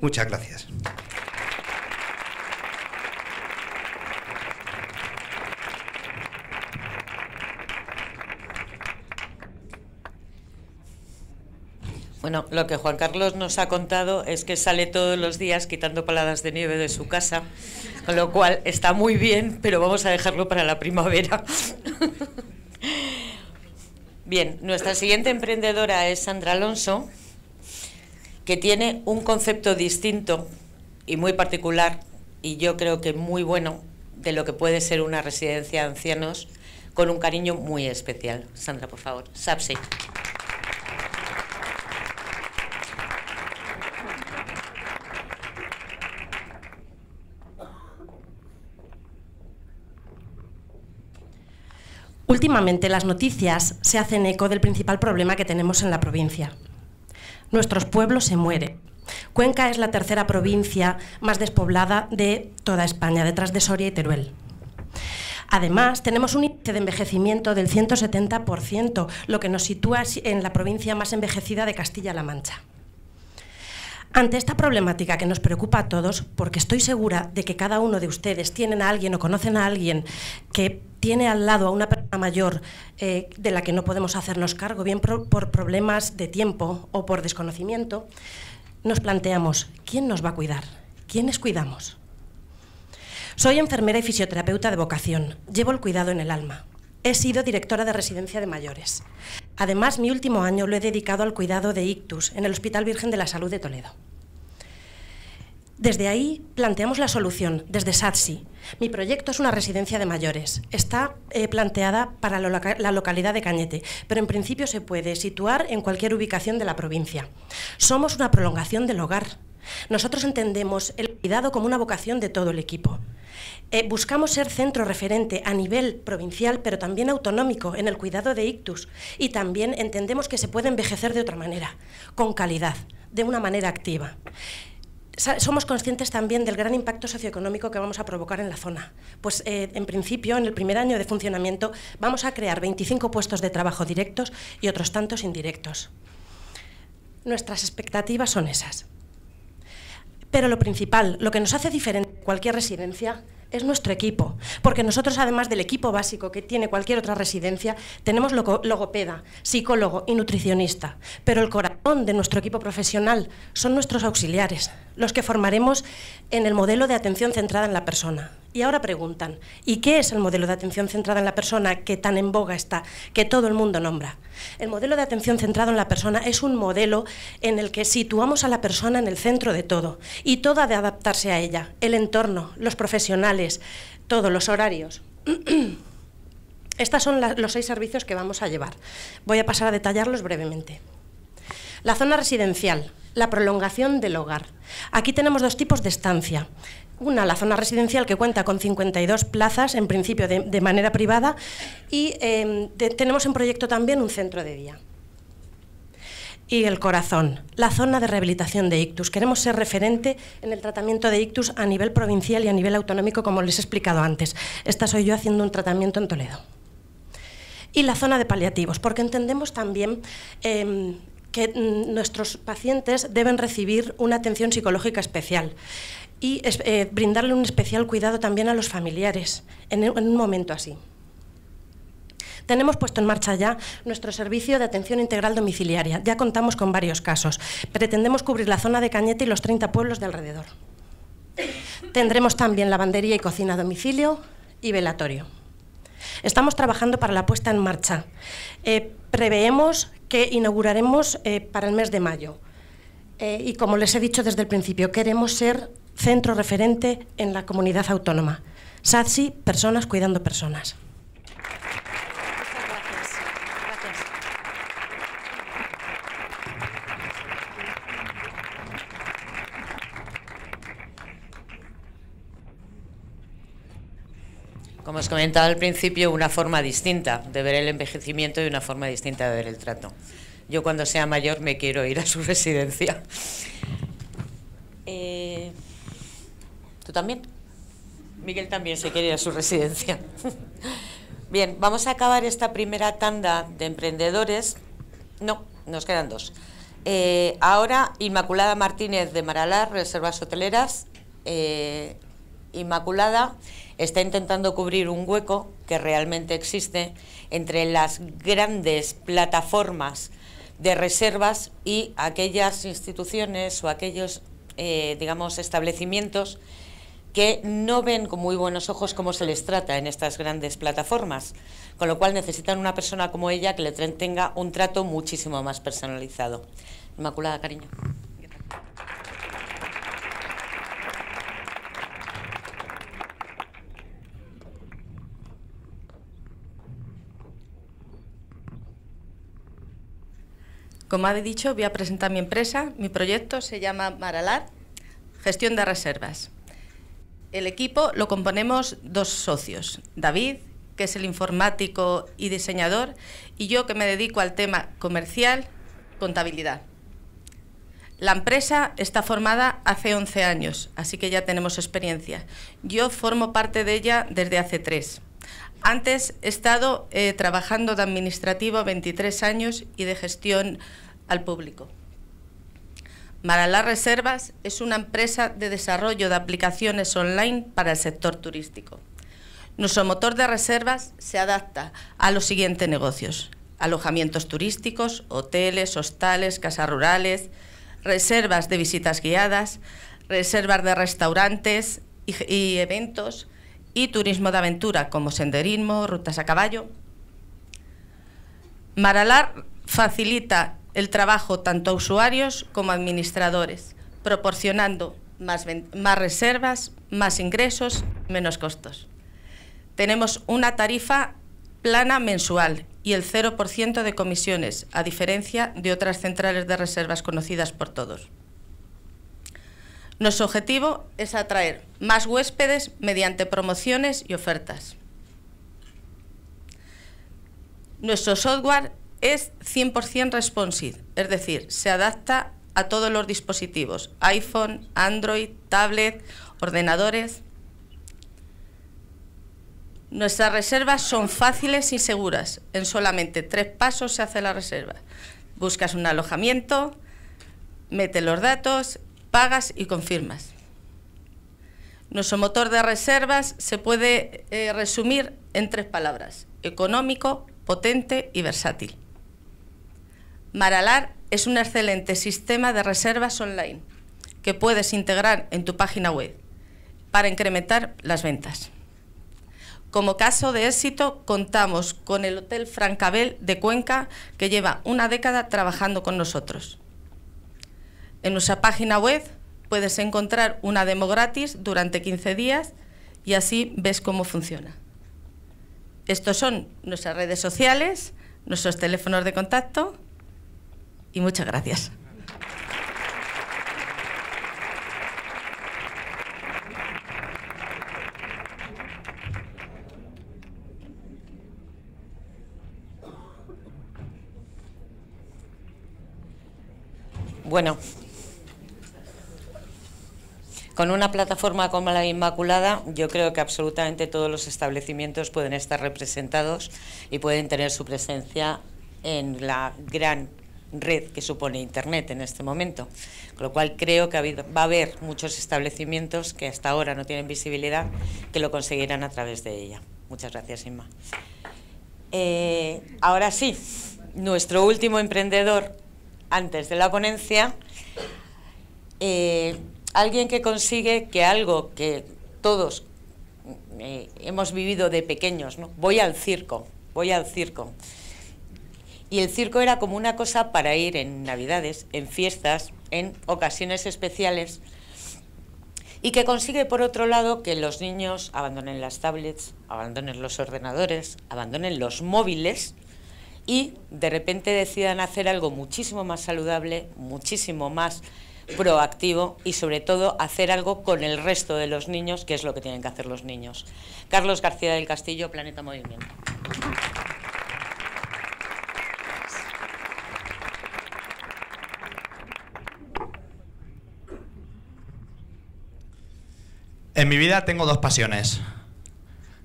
Muchas gracias. Bueno, lo que Juan Carlos nos ha contado es que sale todos los días quitando paladas de nieve de su casa, con lo cual está muy bien, pero vamos a dejarlo para la primavera. Bien, nuestra siguiente emprendedora es Sandra Alonso, que tiene un concepto distinto y muy particular, y yo creo que muy bueno, de lo que puede ser una residencia de ancianos, con un cariño muy especial. Sandra, por favor, Sapsi. Últimamente las noticias se hacen eco del principal problema que tenemos en la provincia. Nuestros pueblos se mueren. Cuenca es la tercera provincia más despoblada de toda España, detrás de Soria y Teruel. Además, tenemos un índice de envejecimiento del 170%, lo que nos sitúa en la provincia más envejecida de Castilla-La Mancha. Ante esta problemática que nos preocupa a todos, porque estoy segura de que cada uno de ustedes tienen a alguien o conocen a alguien que tiene al lado a una persona mayor eh, de la que no podemos hacernos cargo, bien por, por problemas de tiempo o por desconocimiento, nos planteamos, ¿quién nos va a cuidar? ¿Quiénes cuidamos? Soy enfermera y fisioterapeuta de vocación. Llevo el cuidado en el alma. He sido directora de residencia de mayores. Además, mi último año lo he dedicado al cuidado de ictus en el Hospital Virgen de la Salud de Toledo. Desde ahí planteamos la solución, desde SATSI. Mi proyecto es una residencia de mayores. Está eh, planteada para la localidad de Cañete, pero en principio se puede situar en cualquier ubicación de la provincia. Somos una prolongación del hogar. Nosotros entendemos el cuidado como una vocación de todo el equipo. Eh, buscamos ser centro referente a nivel provincial, pero también autonómico en el cuidado de ictus. Y también entendemos que se puede envejecer de otra manera, con calidad, de una manera activa somos conscientes también del gran impacto socioeconómico que vamos a provocar en la zona. Pues eh, en principio, en el primer año de funcionamiento, vamos a crear 25 puestos de trabajo directos y otros tantos indirectos. Nuestras expectativas son esas. Pero lo principal, lo que nos hace diferente cualquier residencia, es nuestro equipo, porque nosotros además del equipo básico que tiene cualquier otra residencia, tenemos logopeda, psicólogo y nutricionista, pero el corazón de nuestro equipo profesional son nuestros auxiliares, los que formaremos en el modelo de atención centrada en la persona. Y ahora preguntan, ¿y qué es el modelo de atención centrada en la persona que tan en boga está, que todo el mundo nombra? El modelo de atención centrado en la persona es un modelo en el que situamos a la persona en el centro de todo y todo ha de adaptarse a ella, el entorno, los profesionales, todos los horarios. Estos son los seis servicios que vamos a llevar. Voy a pasar a detallarlos brevemente. La zona residencial, la prolongación del hogar. Aquí tenemos dos tipos de estancia. Una, la zona residencial que cuenta con 52 plazas, en principio de, manera privada, y em, tenemos en proyecto también un centro de día. Y el corazón, la zona de rehabilitación de ictus. Queremos ser referente en el tratamiento de ictus a nivel provincial y a nivel autonómico, como les he explicado antes. Esta soy yo haciendo un tratamiento en Toledo. Y la zona de paliativos, porque entendemos también em, que mm, nuestros pacientes deben recibir una atención psicológica especial y eh, brindarle un especial cuidado también a los familiares en, un momento así. Tenemos puesto en marcha ya nuestro servicio de atención integral domiciliaria. Ya contamos con varios casos. Pretendemos cubrir la zona de Cañete y los 30 pueblos de alrededor. Tendremos también lavandería y cocina a domicilio y velatorio. Estamos trabajando para la puesta en marcha. Eh, preveemos que inauguraremos eh, para el mes de mayo. Eh, y como les he dicho desde el principio, queremos ser centro referente en la comunidad autónoma. SATSI, personas cuidando personas. Como os comentaba al principio, una forma distinta de ver el envejecimiento y una forma distinta de ver el trato. Yo cuando sea mayor me quiero ir a su residencia. Eh, ¿Tú también? Miguel también se quiere ir a su residencia. Bien, vamos a acabar esta primera tanda de emprendedores. No, nos quedan dos. Eh, ahora, Inmaculada Martínez de Maralar, Reservas Hoteleras. Eh, Inmaculada está intentando cubrir un hueco que realmente existe entre las grandes plataformas de reservas y aquellas instituciones o aquellos, eh, digamos, establecimientos que no ven con muy buenos ojos cómo se les trata en estas grandes plataformas, con lo cual necesitan una persona como ella que le tenga un trato muchísimo más personalizado. Inmaculada, cariño. Como ha dicho, voy a presentar mi empresa. Mi proyecto se llama Maralar, Gestión de Reservas. El equipo lo componemos dos socios, David, que es el informático y diseñador, y yo que me dedico al tema comercial, contabilidad. La empresa está formada hace 11 años, así que ya tenemos experiencia. Yo formo parte de ella desde hace tres. Antes he estado eh, trabajando de administrativo 23 años y de gestión al público. Maralar Reservas es una empresa de desarrollo de aplicaciones online para el sector turístico. Nuestro motor de reservas se adapta a los siguientes negocios. Alojamientos turísticos, hoteles, hostales, casas rurales, reservas de visitas guiadas, reservas de restaurantes y eventos y turismo de aventura como senderismo, rutas a caballo. Maralar facilita el trabajo tanto a usuarios como a administradores, proporcionando más, reservas, más ingresos, menos costos. Tenemos una tarifa plana mensual y el 0% de comisiones, a diferencia de otras centrales de reservas conocidas por todos. Nuestro objetivo es atraer más huéspedes mediante promociones y ofertas. Nuestro software es 100% responsive, es decir, se adapta a todos los dispositivos, iPhone, Android, tablet, ordenadores. Nuestras reservas son fáciles y seguras. En solamente tres pasos se hace la reserva. Buscas un alojamiento, metes los datos, pagas y confirmas. Nuestro motor de reservas se puede eh, resumir en tres palabras, económico, potente y versátil. Maralar es un excelente sistema de reservas online que puedes integrar en tu página web para incrementar las ventas. Como caso de éxito, contamos con el Hotel Francabel de Cuenca, que lleva una década trabajando con nosotros. En nuestra página web puedes encontrar una demo gratis durante 15 días y así ves cómo funciona. Estos son nuestras redes sociales, nuestros teléfonos de contacto y muchas gracias. Bueno, con una plataforma como la Inmaculada, yo creo que absolutamente todos los establecimientos pueden estar representados y pueden tener su presencia en la gran red que supone Internet en este momento. Con lo cual creo que va a haber muchos establecimientos que hasta ahora no tienen visibilidad que lo conseguirán a través de ella. Muchas gracias, Inma. Eh, ahora sí, nuestro último emprendedor antes de la ponencia, eh, alguien que consigue que algo que todos eh, hemos vivido de pequeños, ¿no? voy al circo, voy al circo. Y el circo era como una cosa para ir en navidades, en fiestas, en ocasiones especiales, y que consigue, por otro lado, que los niños abandonen las tablets, abandonen los ordenadores, abandonen los móviles y de repente decidan hacer algo muchísimo más saludable, muchísimo más proactivo y sobre todo hacer algo con el resto de los niños, que es lo que tienen que hacer los niños. Carlos García del Castillo, Planeta Movimiento. En mi vida tengo dos pasiones.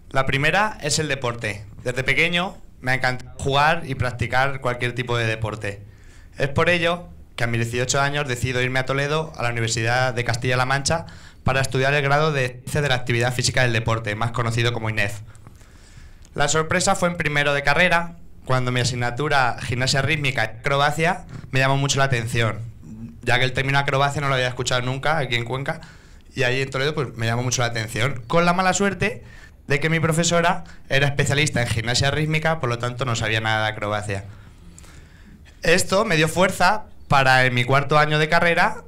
La primera es el deporte. Desde pequeño me ha encantado jugar y practicar cualquier tipo de deporte. Es por ello que a mis 18 años decido irme a Toledo, a la Universidad de Castilla-La Mancha, para estudiar el grado de Ciencia de la Actividad Física del Deporte, más conocido como INEF. La sorpresa fue en primero de carrera, cuando mi asignatura Gimnasia Rítmica y Acrobacia me llamó mucho la atención, ya que el término acrobacia no lo había escuchado nunca aquí en Cuenca, y ahí en Toledo pues me llamó mucho la atención, con la mala suerte de que mi profesora era especialista en gimnasia rítmica, por lo tanto no sabía nada de acrobacia. Esto me dio fuerza para en mi cuarto año de carrera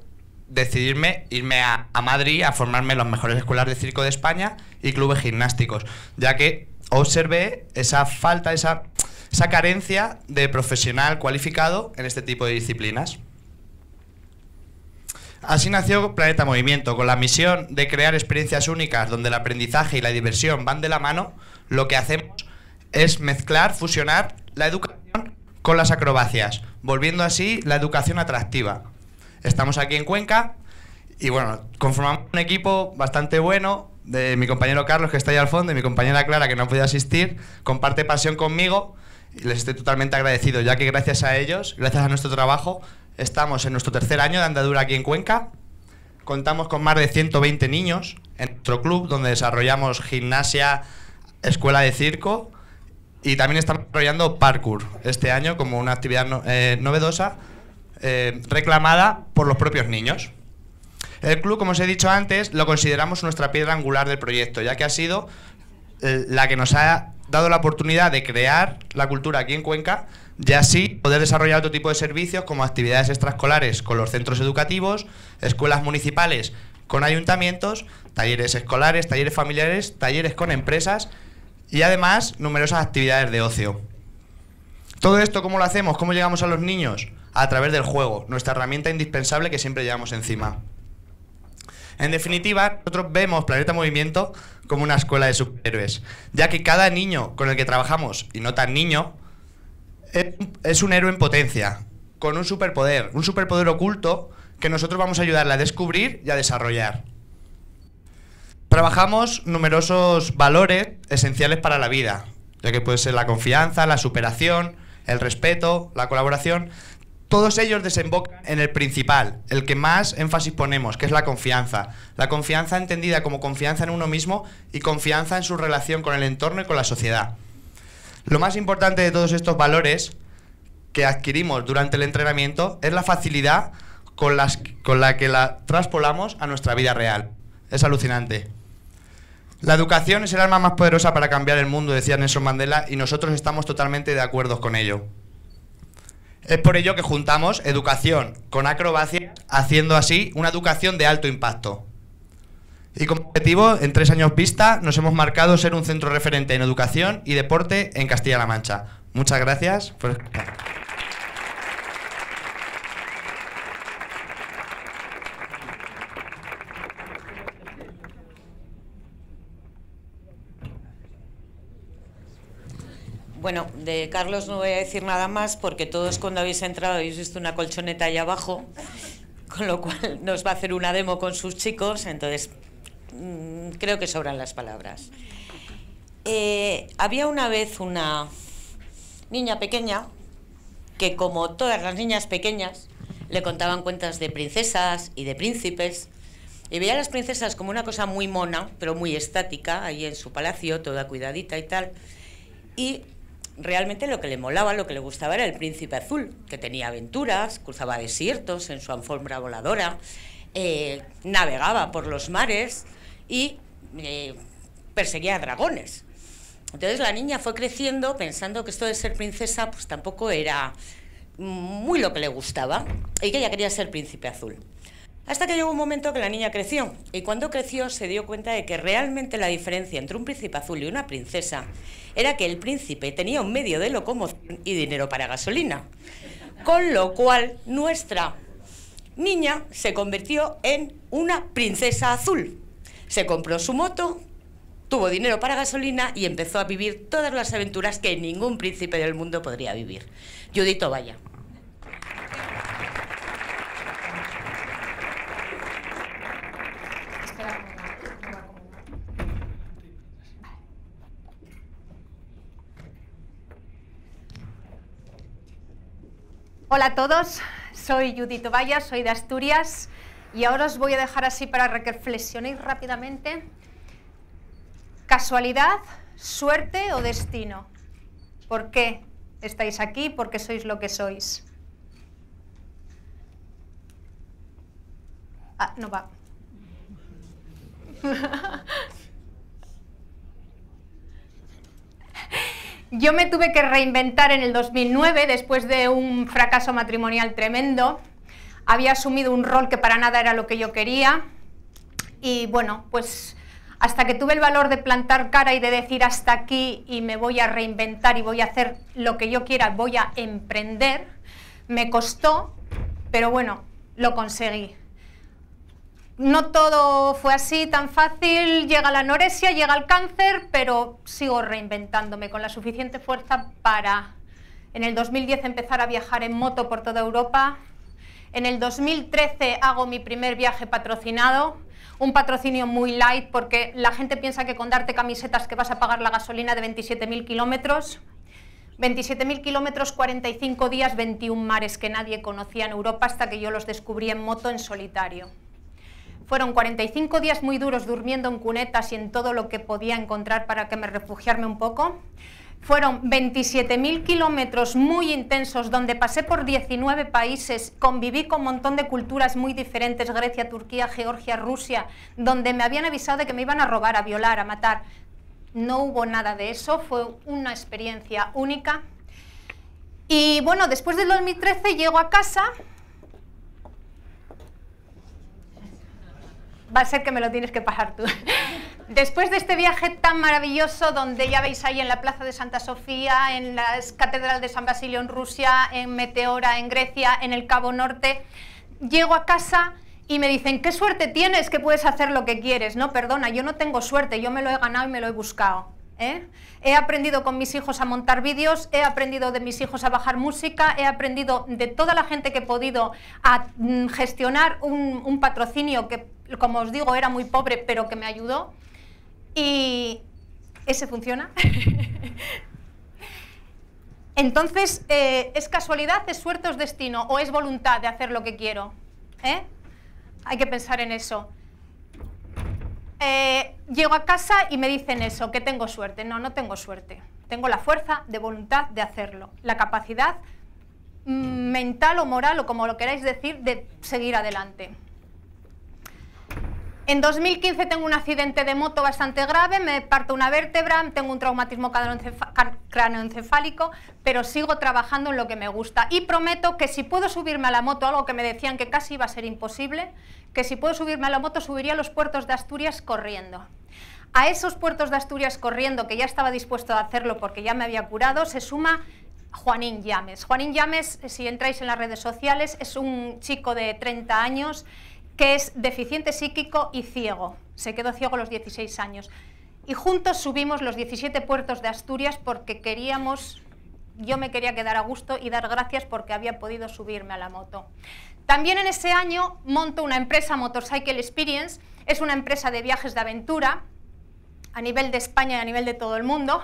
decidirme irme a, Madrid a formarme en las mejores escuelas de circo de España y clubes gimnásticos, ya que observé esa falta, esa, esa carencia de profesional cualificado en este tipo de disciplinas. Así nació Planeta Movimiento, con la misión de crear experiencias únicas donde el aprendizaje y la diversión van de la mano. Lo que hacemos es mezclar, fusionar la educación con las acrobacias, volviendo así la educación atractiva. Estamos aquí en Cuenca y bueno, conformamos un equipo bastante bueno de mi compañero Carlos que está ahí al fondo y mi compañera Clara que no puede asistir, comparte pasión conmigo y les estoy totalmente agradecido ya que gracias a ellos, gracias a nuestro trabajo, Estamos en nuestro tercer año de andadura aquí en Cuenca. Contamos con más de 120 niños en nuestro club, donde desarrollamos gimnasia, escuela de circo y también estamos desarrollando parkour este año como una actividad eh, novedosa eh, reclamada por los propios niños. El club, como os he dicho antes, lo consideramos nuestra piedra angular del proyecto, ya que ha sido eh, la que nos ha dado la oportunidad de crear la cultura aquí en Cuenca y así poder desarrollar otro tipo de servicios como actividades extraescolares con los centros educativos, escuelas municipales con ayuntamientos, talleres escolares, talleres familiares, talleres con empresas y además numerosas actividades de ocio. Todo esto, ¿cómo lo hacemos? ¿Cómo llegamos a los niños? A través del juego, nuestra herramienta indispensable que siempre llevamos encima. En definitiva, nosotros vemos Planeta Movimiento como una escuela de superhéroes, ya que cada niño con el que trabajamos, y no tan niño, es un héroe en potencia, con un superpoder, un superpoder oculto que nosotros vamos a ayudarle a descubrir y a desarrollar. Trabajamos numerosos valores esenciales para la vida, ya que puede ser la confianza, la superación, el respeto, la colaboración. Todos ellos desembocan en el principal, el que más énfasis ponemos, que es la confianza. La confianza entendida como confianza en uno mismo y confianza en su relación con el entorno y con la sociedad. Lo más importante de todos estos valores que adquirimos durante el entrenamiento es la facilidad con, con la que la traspolamos a nuestra vida real. Es alucinante. La educación es el arma más poderosa para cambiar el mundo, decía Nelson Mandela, y nosotros estamos totalmente de acuerdo con ello. Es por ello que juntamos educación con acrobacia, haciendo así una educación de alto impacto. Y como objetivo, en tres años vista, nos hemos marcado ser un centro referente en educación y deporte en Castilla-La Mancha. Muchas gracias por Bueno, de Carlos no voy a decir nada más porque todos cuando habéis entrado habéis visto una colchoneta ahí abajo, con lo cual nos va a hacer una demo con sus chicos, entonces Mm, creo que sobran las palabras. Eh, había una vez una niña pequeña que, como todas las niñas pequeñas, le contaban cuentas de princesas y de príncipes. Y veía a las princesas como una cosa muy mona, pero muy estática, ahí en su palacio, toda cuidadita y tal. Y realmente lo que le molaba, lo que le gustaba era el príncipe azul, que tenía aventuras, cruzaba desiertos en su alfombra voladora, eh, navegaba por los mares y eh, perseguía dragones. Entonces la niña fue creciendo pensando que esto de ser princesa pues tampoco era muy lo que le gustaba y que ella quería ser príncipe azul. Hasta que llegó un momento que la niña creció y cuando creció se dio cuenta de que realmente la diferencia entre un príncipe azul y una princesa era que el príncipe tenía un medio de locomoción y dinero para gasolina. Con lo cual nuestra niña se convirtió en una princesa azul. Se compró su moto, tuvo dinero para gasolina y empezó a vivir todas las aventuras que ningún príncipe del mundo podría vivir. Judito Vaya. Hola a todos, soy Judith Valla, soy de Asturias y ahora os voy a dejar así para que reflexionéis rápidamente. ¿Casualidad, suerte o destino? ¿Por qué estáis aquí? ¿Por qué sois lo que sois? Ah, no va. Yo me tuve que reinventar en el 2009 después de un fracaso matrimonial tremendo. Había asumido un rol que para nada era lo que yo quería. Y bueno, pues hasta que tuve el valor de plantar cara y de decir hasta aquí y me voy a reinventar y voy a hacer lo que yo quiera, voy a emprender, me costó, pero bueno, lo conseguí. No todo fue así tan fácil, llega la anorexia, llega el cáncer, pero sigo reinventándome con la suficiente fuerza para en el 2010 empezar a viajar en moto por toda Europa. En el 2013 hago mi primer viaje patrocinado, un patrocinio muy light porque la gente piensa que con darte camisetas que vas a pagar la gasolina de 27.000 kilómetros. 27.000 kilómetros, 45 días, 21 mares que nadie conocía en Europa hasta que yo los descubrí en moto en solitario. Fueron 45 días muy duros durmiendo en cunetas y en todo lo que podía encontrar para que me refugiarme un poco. Fueron 27.000 kilómetros muy intensos donde pasé por 19 países, conviví con un montón de culturas muy diferentes, Grecia, Turquía, Georgia, Rusia, donde me habían avisado de que me iban a robar, a violar, a matar. No hubo nada de eso, fue una experiencia única. Y bueno, después del 2013 llego a casa va a ser que me lo tienes que pasar tú. Después de este viaje tan maravilloso, donde ya veis ahí en la Plaza de Santa Sofía, en la Catedral de San Basilio en Rusia, en Meteora en Grecia, en el Cabo Norte, llego a casa y me dicen, qué suerte tienes que puedes hacer lo que quieres. No, perdona, yo no tengo suerte, yo me lo he ganado y me lo he buscado. ¿eh? He aprendido con mis hijos a montar vídeos, he aprendido de mis hijos a bajar música, he aprendido de toda la gente que he podido a mm, gestionar un, un patrocinio que como os digo, era muy pobre, pero que me ayudó. Y ese funciona. Entonces, eh, ¿es casualidad, es suerte o es destino? ¿O es voluntad de hacer lo que quiero? ¿Eh? Hay que pensar en eso. Eh, llego a casa y me dicen eso, que tengo suerte. No, no tengo suerte. Tengo la fuerza de voluntad de hacerlo, la capacidad mm, mental o moral, o como lo queráis decir, de seguir adelante. En 2015 tengo un accidente de moto bastante grave, me parto una vértebra, tengo un traumatismo cráneoencefálico, pero sigo trabajando en lo que me gusta. Y prometo que si puedo subirme a la moto, algo que me decían que casi iba a ser imposible, que si puedo subirme a la moto subiría a los puertos de Asturias corriendo. A esos puertos de Asturias corriendo, que ya estaba dispuesto a hacerlo porque ya me había curado, se suma Juanín Llames. Juanín Llames, si entráis en las redes sociales, es un chico de 30 años que es deficiente psíquico y ciego. Se quedó ciego a los 16 años. Y juntos subimos los 17 puertos de Asturias porque queríamos, yo me quería quedar a gusto y dar gracias porque había podido subirme a la moto. También en ese año monto una empresa, Motorcycle Experience, es una empresa de viajes de aventura a nivel de España y a nivel de todo el mundo,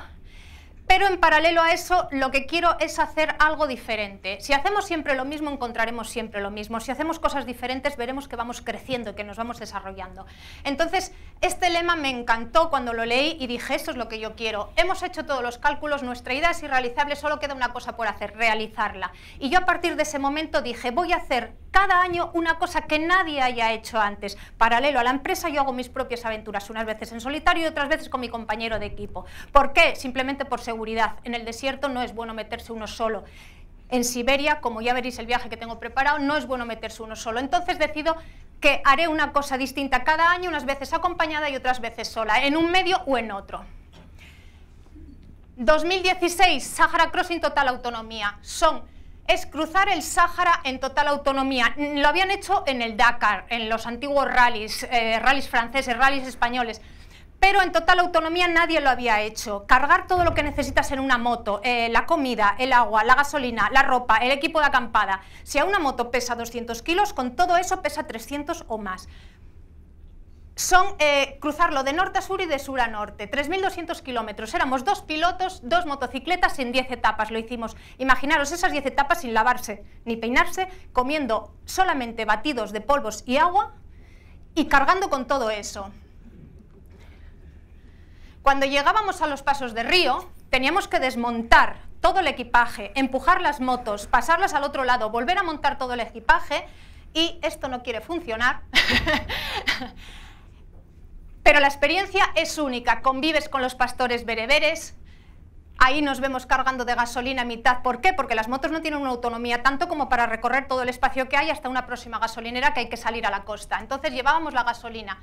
Pero en paralelo a eso, lo que quiero es hacer algo diferente. Si hacemos siempre lo mismo, encontraremos siempre lo mismo. Si hacemos cosas diferentes, veremos que vamos creciendo y que nos vamos desarrollando. Entonces, este lema me encantó cuando lo leí y dije, esto es lo que yo quiero. Hemos hecho todos los cálculos, nuestra idea es irrealizable, solo queda una cosa por hacer, realizarla. Y yo a partir de ese momento dije, voy a hacer cada año una cosa que nadie haya hecho antes. Paralelo a la empresa, yo hago mis propias aventuras, unas veces en solitario y otras veces con mi compañero de equipo. ¿Por qué? Simplemente por seguridad. En el desierto no es bueno meterse uno solo. En Siberia, como ya veréis el viaje que tengo preparado, no es bueno meterse uno solo. Entonces decido que haré una cosa distinta cada año, unas veces acompañada y otras veces sola, en un medio o en otro. 2016, Sahara Crossing Total Autonomía. Son es cruzar el Sáhara en total autonomía. Lo habían hecho en el Dakar, en los antiguos rallies, eh, rallies franceses, rallies españoles, pero en total autonomía nadie lo había hecho. Cargar todo lo que necesitas en una moto, eh, la comida, el agua, la gasolina, la ropa, el equipo de acampada. Si a una moto pesa 200 kilos, con todo eso pesa 300 o más son eh, cruzarlo de norte a sur y de sur a norte, 3.200 kilómetros. Éramos dos pilotos, dos motocicletas en 10 etapas, lo hicimos. Imaginaros esas 10 etapas sin lavarse ni peinarse, comiendo solamente batidos de polvos y agua y cargando con todo eso. Cuando llegábamos a los pasos de río, teníamos que desmontar todo el equipaje, empujar las motos, pasarlas al otro lado, volver a montar todo el equipaje y esto no quiere funcionar. Pero la experiencia es única, convives con los pastores bereberes, ahí nos vemos cargando de gasolina a mitad. ¿Por qué? Porque las motos no tienen una autonomía tanto como para recorrer todo el espacio que hay hasta una próxima gasolinera que hay que salir a la costa. Entonces llevábamos la gasolina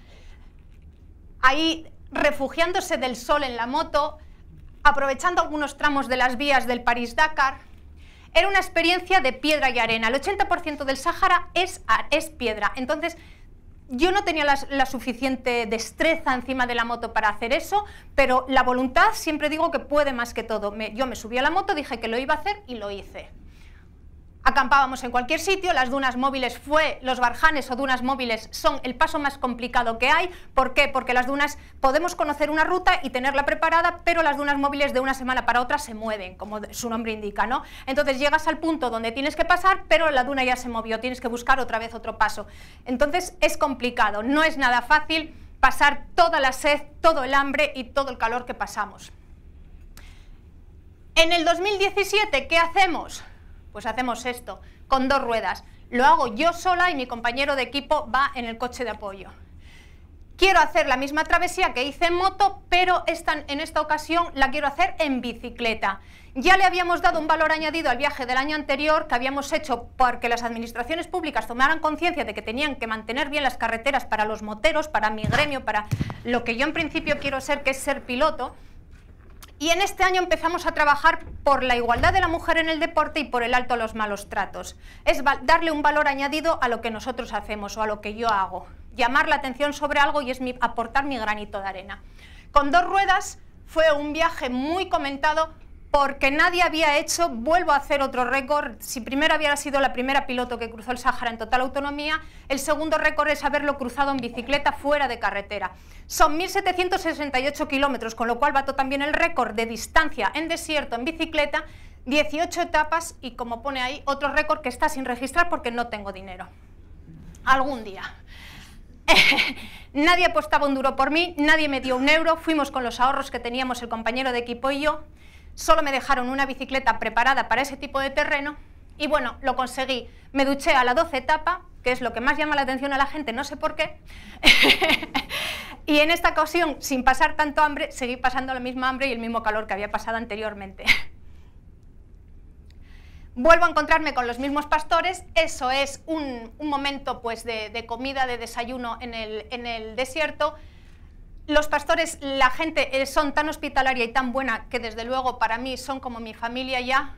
ahí refugiándose del sol en la moto, aprovechando algunos tramos de las vías del París-Dakar. Era una experiencia de piedra y arena. El 80% del Sáhara es, es piedra. Entonces, yo no tenía la, suficiente destreza encima de la moto para hacer eso, pero la voluntad siempre digo que puede más que todo. yo me subí a la moto, dije que lo iba a hacer y lo hice. Acampábamos en cualquier sitio, las dunas móviles fue, los barjanes o dunas móviles son el paso más complicado que hay. ¿Por qué? Porque las dunas podemos conocer una ruta y tenerla preparada, pero las dunas móviles de una semana para otra se mueven, como su nombre indica, ¿no? Entonces llegas al punto donde tienes que pasar, pero la duna ya se movió, tienes que buscar otra vez otro paso. Entonces es complicado, no es nada fácil pasar toda la sed, todo el hambre y todo el calor que pasamos. En el 2017, ¿qué hacemos? Pues hacemos esto, con dos ruedas. Lo hago yo sola y mi compañero de equipo va en el coche de apoyo. Quiero hacer la misma travesía que hice en moto, pero esta, en esta ocasión la quiero hacer en bicicleta. Ya le habíamos dado un valor añadido al viaje del año anterior que habíamos hecho porque las administraciones públicas tomaran conciencia de que tenían que mantener bien las carreteras para los moteros, para mi gremio, para lo que yo en principio quiero ser, que es ser piloto. Y en este año empezamos a trabajar por la igualdad de la mujer en el deporte y por el alto a los malos tratos. Es darle un valor añadido a lo que nosotros hacemos o a lo que yo hago. Llamar la atención sobre algo y es aportar mi granito de arena. Con dos ruedas fue un viaje muy comentado porque nadie había hecho, vuelvo a hacer otro récord, si primero había sido la primera piloto que cruzó el Sáhara en total autonomía, el segundo récord es haberlo cruzado en bicicleta fuera de carretera. Son 1.768 kilómetros, con lo cual bato también el récord de distancia en desierto en bicicleta, 18 etapas y como pone ahí, otro récord que está sin registrar porque no tengo dinero. Algún día. nadie apostaba un duro por mí, nadie me dio un euro, fuimos con los ahorros que teníamos el compañero de equipo y yo, solo me dejaron una bicicleta preparada para ese tipo de terreno y bueno, lo conseguí. Me duché a la 12 etapa, que es lo que más llama la atención a la gente, no sé por qué. y en esta ocasión, sin pasar tanto hambre, seguí pasando la misma hambre y el mismo calor que había pasado anteriormente. Vuelvo a encontrarme con los mismos pastores, eso es un, momento pues, de, comida, de desayuno en el, en el desierto, los pastores, la gente eh, son tan hospitalaria y tan buena que desde luego para mí son como mi familia ya.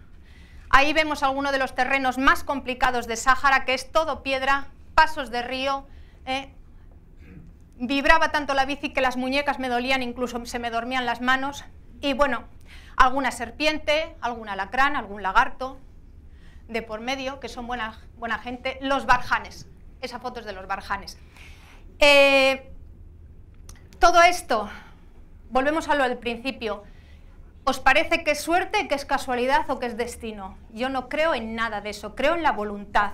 Ahí vemos algunos de los terrenos más complicados de Sáhara, que es todo piedra, pasos de río. Eh. Vibraba tanto la bici que las muñecas me dolían, incluso se me dormían las manos. Y bueno, alguna serpiente, algún alacrán, algún lagarto de por medio, que son buena, buena gente. Los barjanes, esa foto es de los barjanes. Eh, todo esto, volvemos a lo del principio, ¿Os parece que es suerte, que es casualidad o que es destino? Yo no creo en nada de eso, creo en la voluntad.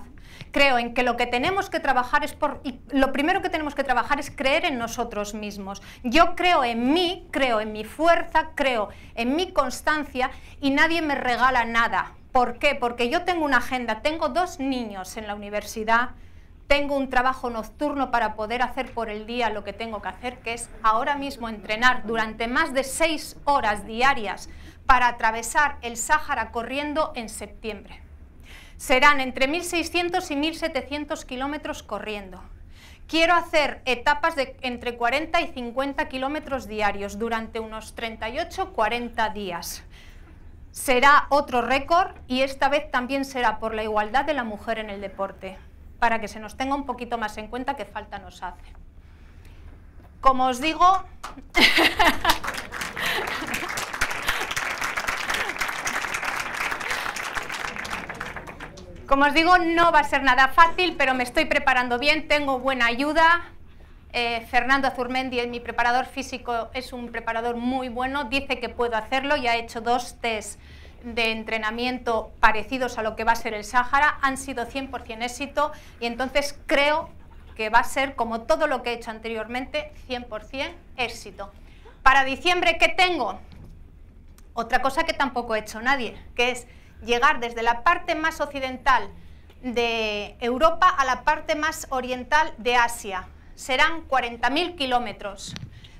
Creo en que lo que tenemos que trabajar es por... Y lo primero que tenemos que trabajar es creer en nosotros mismos. Yo creo en mí, creo en mi fuerza, creo en mi constancia y nadie me regala nada. ¿Por qué? Porque yo tengo una agenda, tengo dos niños en la universidad, tengo un trabajo nocturno para poder hacer por el día lo que tengo que hacer, que es ahora mismo entrenar durante más de seis horas diarias para atravesar el Sáhara corriendo en septiembre. Serán entre 1.600 y 1.700 kilómetros corriendo. Quiero hacer etapas de entre 40 y 50 kilómetros diarios durante unos 38-40 días. Será otro récord y esta vez también será por la igualdad de la mujer en el deporte para que se nos tenga un poquito más en cuenta qué falta nos hace. Como os digo, como os digo, no va a ser nada fácil, pero me estoy preparando bien, tengo buena ayuda. Eh, Fernando Azurmendi, mi preparador físico, es un preparador muy bueno, dice que puedo hacerlo y ha hecho dos test de entrenamiento parecidos a lo que va a ser el Sáhara han sido 100% éxito y entonces creo que va a ser como todo lo que he hecho anteriormente 100% éxito. Para diciembre, ¿qué tengo? Otra cosa que tampoco ha hecho nadie, que es llegar desde la parte más occidental de Europa a la parte más oriental de Asia. Serán 40.000 kilómetros,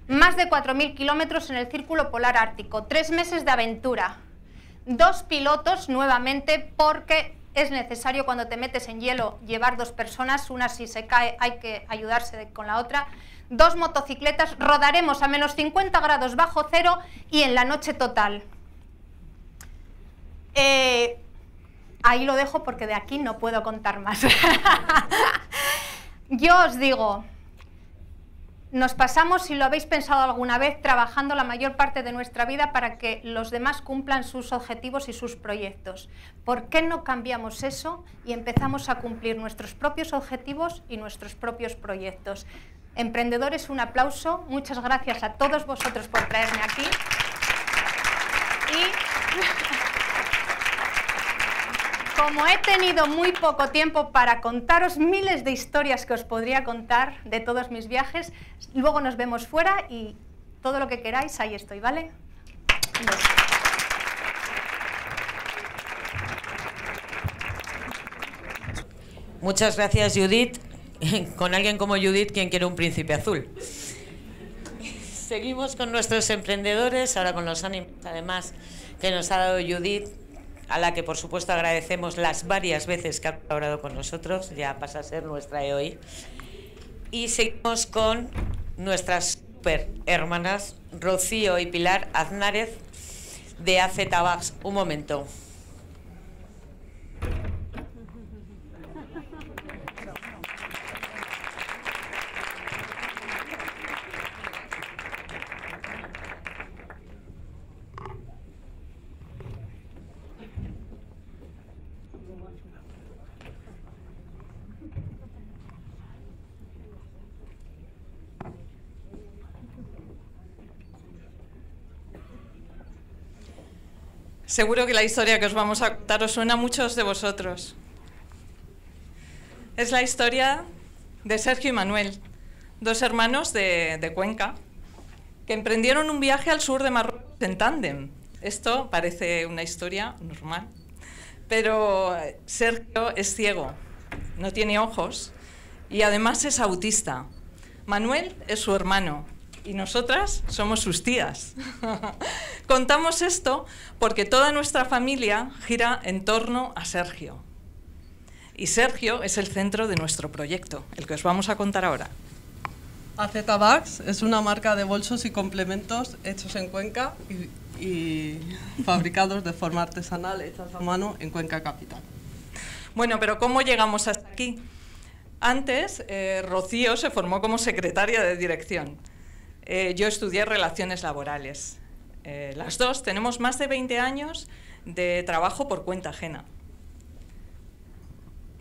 más de 4.000 kilómetros en el Círculo Polar Ártico, tres meses de aventura, dos pilotos nuevamente porque es necesario cuando te metes en hielo llevar dos personas, una si se cae hay que ayudarse con la otra, dos motocicletas, rodaremos a menos 50 grados bajo cero y en la noche total. Eh, ahí lo dejo porque de aquí no puedo contar más. Yo os digo, nos pasamos, si lo habéis pensado alguna vez, trabajando la mayor parte de nuestra vida para que los demás cumplan sus objetivos y sus proyectos. ¿Por qué no cambiamos eso y empezamos a cumplir nuestros propios objetivos y nuestros propios proyectos? Emprendedores, un aplauso. Muchas gracias a todos vosotros por traerme aquí. Como he tenido muy poco tiempo para contaros miles de historias que os podría contar de todos mis viajes, luego nos vemos fuera y todo lo que queráis, ahí estoy, ¿vale? Muchas gracias, Judith. Con alguien como Judith, quien quiere un príncipe azul? Seguimos con nuestros emprendedores, ahora con los ánimos, además, que nos ha dado Judith a la que por supuesto agradecemos las varias veces que ha colaborado con nosotros, ya pasa a ser nuestra hoy. Y seguimos con nuestras super hermanas Rocío y Pilar Aznárez de AZ Tabax. Un momento. Seguro que la historia que os vamos a contar os suena a muchos de vosotros. Es la historia de Sergio y Manuel, dos hermanos de, de Cuenca, que emprendieron un viaje al sur de Marruecos en tándem. Esto parece una historia normal, pero Sergio es ciego, no tiene ojos y además es autista. Manuel es su hermano y nosotras somos sus tías. Contamos esto porque toda nuestra familia gira en torno a Sergio. Y Sergio es el centro de nuestro proyecto, el que os vamos a contar ahora. AZ es una marca de bolsos y complementos hechos en Cuenca y, fabricados de forma artesanal, hechos a mano en Cuenca Capital. Bueno, pero ¿cómo llegamos hasta aquí? Antes, eh, Rocío se formó como secretaria de dirección eh, yo estudié relaciones laborales. Eh, las dos tenemos más de 20 años de trabajo por cuenta ajena.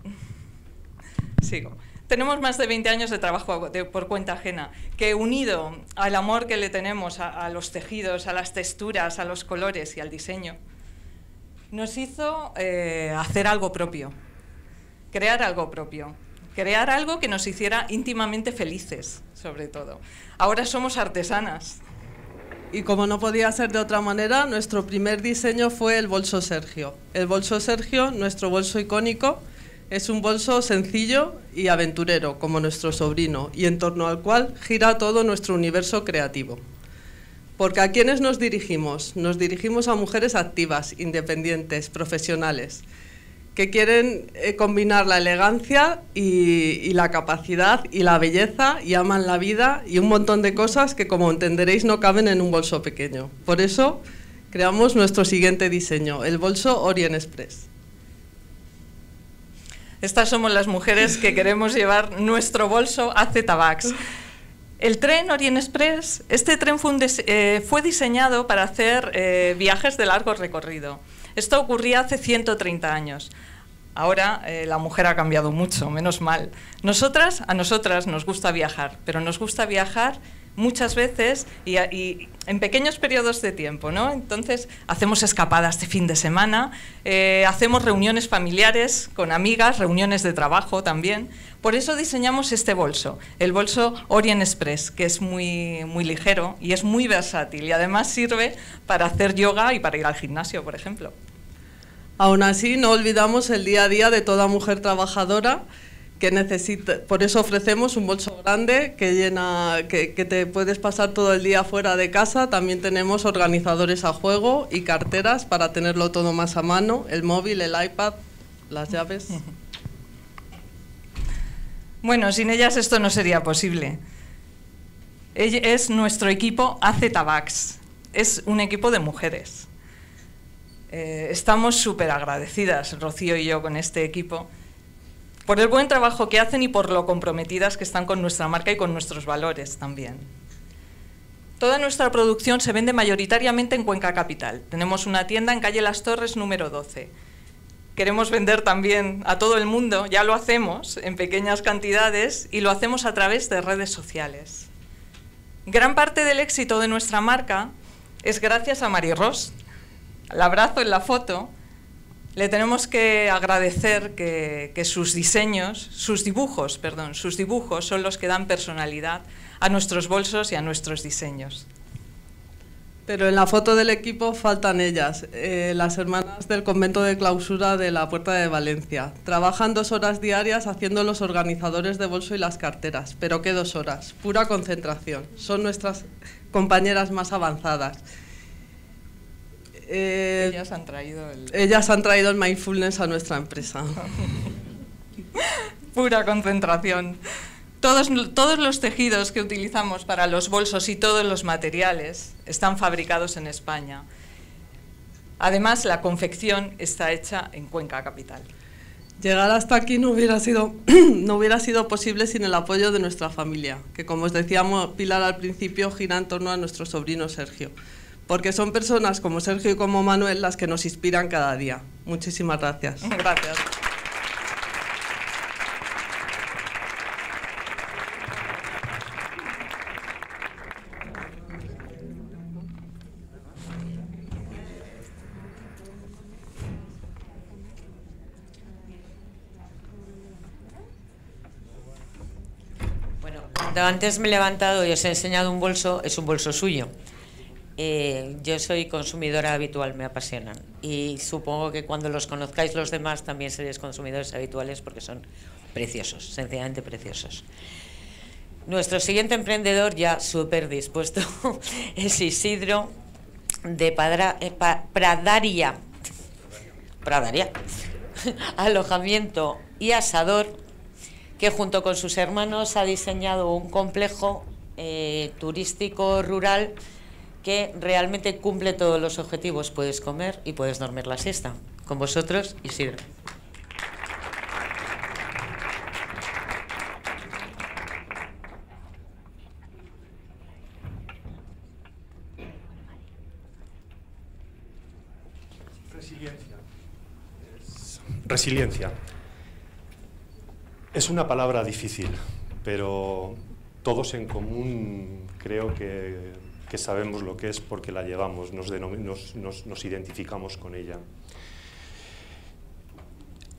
Sigo. tenemos más de 20 años de trabajo por cuenta ajena, que unido al amor que le tenemos a, los tejidos, a las texturas, a los colores y al diseño, nos hizo eh, hacer algo propio, crear algo propio, crear algo que nos hiciera íntimamente felices, sobre todo. Ahora somos artesanas. Y como no podía ser de otra manera, nuestro primer diseño fue el bolso Sergio. El bolso Sergio, nuestro bolso icónico, es un bolso sencillo y aventurero, como nuestro sobrino, y en torno al cual gira todo nuestro universo creativo. Porque a quiénes nos dirigimos? Nos dirigimos a mujeres activas, independientes, profesionales, que quieren eh, combinar la elegancia y, la capacidad y la belleza y aman la vida y un montón de cosas que, como entenderéis, no caben en un bolso pequeño. Por eso creamos nuestro siguiente diseño, el bolso Orient Express. Estas somos las mujeres que queremos llevar nuestro bolso a Zetabax. El tren Orient Express, este tren fue, eh, diseñado para hacer eh, viajes de largo recorrido. Esto ocurría hace 130 años. Ahora eh, la mujer ha cambiado mucho, menos mal. Nosotras, a nosotras nos gusta viajar, pero nos gusta viajar muchas veces y, en pequeños periodos de tiempo, ¿no? Entonces hacemos escapadas de fin de semana, eh, hacemos reuniones familiares con amigas, reuniones de trabajo también. Por eso diseñamos este bolso, el bolso Orient Express, que es muy, muy ligero y es muy versátil y además sirve para hacer yoga y para ir al gimnasio, por ejemplo. Aún así, no olvidamos el día a día de toda mujer trabajadora que por eso ofrecemos un bolso grande que llena, que, te puedes pasar todo el día fuera de casa. También tenemos organizadores a juego y carteras para tenerlo todo más a mano, el móvil, el iPad, las llaves. Bueno, sin ellas esto no sería posible. Es nuestro equipo AZ Tabax. Es un equipo de mujeres. Eh, estamos súper agradecidas, Rocío y yo, con este equipo por el buen trabajo que hacen y por lo comprometidas que están con nuestra marca y con nuestros valores también. Toda nuestra producción se vende mayoritariamente en Cuenca Capital. Tenemos una tienda en calle Las Torres número 12. Queremos vender también a todo el mundo, ya lo hacemos en pequeñas cantidades y lo hacemos a través de redes sociales. Gran parte del éxito de nuestra marca es gracias a Mari Ross. La abrazo en la foto, le tenemos que agradecer que, sus diseños, sus dibujos, perdón, sus dibujos son los que dan personalidad a nuestros bolsos y a nuestros diseños. Pero en la foto del equipo faltan ellas, eh, las hermanas del convento de clausura de la Puerta de Valencia. Trabajan dos horas diarias haciendo los organizadores de bolso y las carteras, pero ¿qué dos horas? Pura concentración. Son nuestras compañeras más avanzadas. Eh, ellas han traído el... Ellas han traído el mindfulness a nuestra empresa. Pura concentración. Todos, todos los tejidos que utilizamos para los bolsos y todos los materiales están fabricados en España. Además, la confección está hecha en Cuenca Capital. Llegar hasta aquí no hubiera, sido, no hubiera sido posible sin el apoyo de nuestra familia, que como os decíamos Pilar al principio, gira en torno a nuestro sobrino Sergio porque son personas como Sergio y como Manuel las que nos inspiran cada día. Muchísimas gracias. Gracias. Bueno, antes me he levantado y os he enseñado un bolso, es un bolso suyo. Eh, yo soy consumidora habitual, me apasionan. Y supongo que cuando los conozcáis los demás también seréis consumidores habituales porque son preciosos, sencillamente preciosos. Nuestro siguiente emprendedor, ya súper dispuesto, es Isidro de eh, Pradaria. Pradaria. Alojamiento y asador, que junto con sus hermanos ha diseñado un complejo eh, turístico rural que realmente cumple todos los objetivos. Puedes comer y puedes dormir la siesta. Con vosotros, Isidro. Resiliencia. Resiliencia. Es una palabra difícil, pero todos en común creo que, que sabemos lo que es porque la llevamos, nos, nos, identificamos con ella.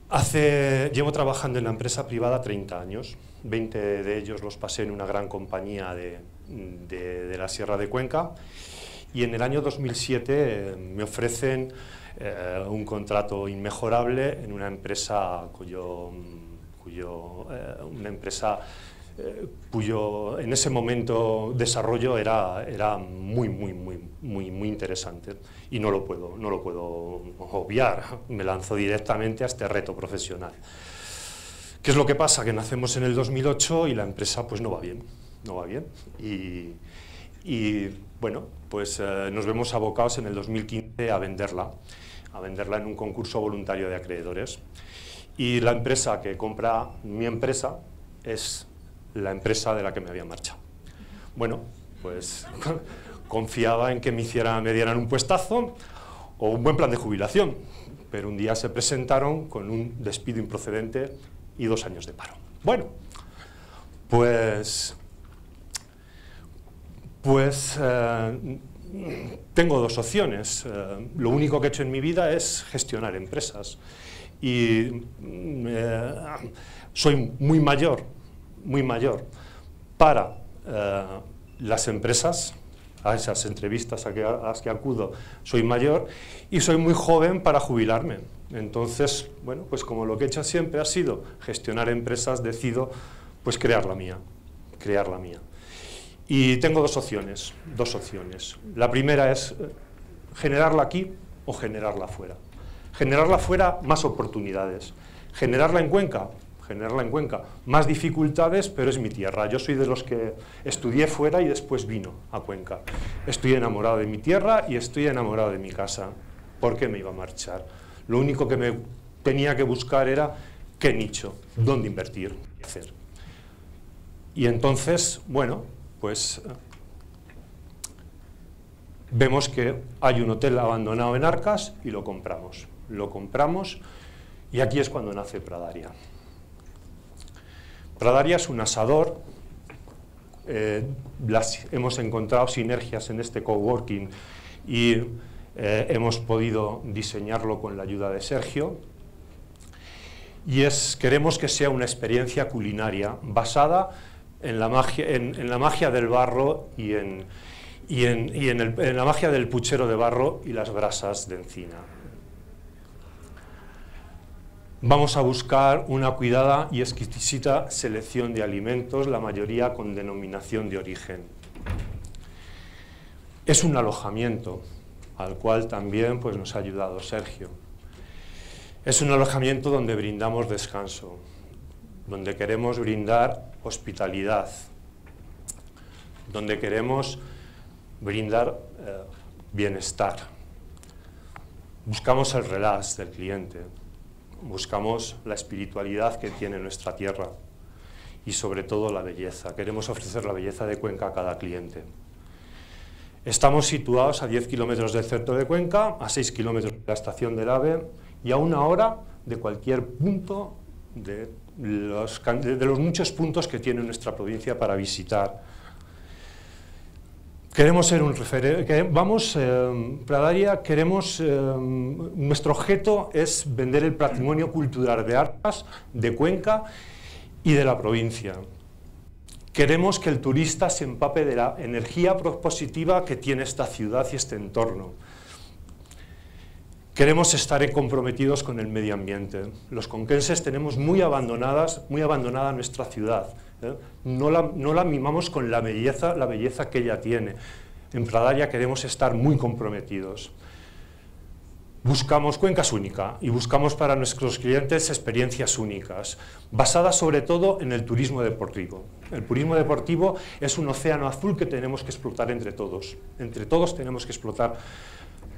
Hace, llevo trabajando en la empresa privada 30 años, 20 de ellos los pasé en una gran compañía de, de, de la Sierra de Cuenca y en el año 2007 eh, me ofrecen eh, un contrato inmejorable en una empresa cuyo, cuyo eh, una empresa cuyo en ese momento desarrollo era, era muy, muy, muy, muy, muy interesante y no lo, puedo, no lo puedo obviar, me lanzo directamente a este reto profesional. ¿Qué es lo que pasa? Que nacemos en el 2008 y la empresa pues no va bien, no va bien y, y bueno, pues eh, nos vemos abocados en el 2015 a venderla, a venderla en un concurso voluntario de acreedores. Y la empresa que compra mi empresa es la empresa de la que me había marchado. Bueno, pues confiaba en que me, hiciera, me dieran un puestazo o un buen plan de jubilación, pero un día se presentaron con un despido improcedente y dos años de paro. Bueno, pues pues eh, tengo dos opciones. Eh, lo único que he hecho en mi vida es gestionar empresas. Y eh, soy muy mayor, muy mayor para las empresas, a esas entrevistas a, que, a las que acudo, soy mayor y soy muy joven para jubilarme. Entonces, bueno, pues como lo que he hecho siempre ha sido gestionar empresas, decido pues crear la mía, crear la mía. Y tengo dos opciones, dos opciones. La primera es eh, generarla aquí o generarla fuera. Generarla fuera, más oportunidades. Generarla en Cuenca, generarla en Cuenca, más dificultades, pero es mi tierra. Yo soy de los que estudié fuera y después vino a Cuenca. Estoy enamorado de mi tierra y estoy enamorado de mi casa. ¿Por qué me iba a marchar? Lo único que me tenía que buscar era qué nicho, dónde invertir, qué hacer. Y entonces, bueno, pues vemos que hay un hotel abandonado en Arcas y lo compramos. Lo compramos y aquí es cuando nace Pradaria. Pradaria es un asador, eh, hemos encontrado sinergias en este coworking y eh, hemos podido diseñarlo con la ayuda de Sergio. Y es, queremos que sea una experiencia culinaria basada en la magia, del barro y, en, en la magia del puchero de barro y las brasas de encina. Vamos a buscar una cuidada y exquisita selección de alimentos, la mayoría con denominación de origen. Es un alojamiento al cual también pues, nos ha ayudado Sergio. Es un alojamiento donde brindamos descanso, donde queremos brindar hospitalidad, donde queremos brindar eh, bienestar. Buscamos el relax del cliente, buscamos la espiritualidad que tiene nuestra tierra y sobre todo la belleza. Queremos ofrecer la belleza de Cuenca a cada cliente. Estamos situados a 10 kilómetros del centro de Cuenca, a 6 kilómetros de la estación del AVE y a una hora de cualquier punto de los, de los muchos puntos que tiene nuestra provincia para visitar. Queremos ser un referente, vamos, eh, Pradaria, queremos, eh, nuestro objeto es vender el patrimonio cultural de Arcas, de Cuenca y de la provincia. Queremos que el turista se empape de la energía propositiva que tiene esta ciudad y este entorno. Queremos estar comprometidos con el medio ambiente. Los conquenses tenemos muy, abandonadas, muy abandonada nuestra ciudad. ¿Eh? No, la, no, la, mimamos con la belleza, la belleza que ella tiene. En Pradaria queremos estar muy comprometidos. Buscamos cuencas únicas y buscamos para nuestros clientes experiencias únicas, basadas sobre todo en el turismo deportivo. El turismo deportivo es un océano azul que tenemos que explotar entre todos. Entre todos tenemos que explotar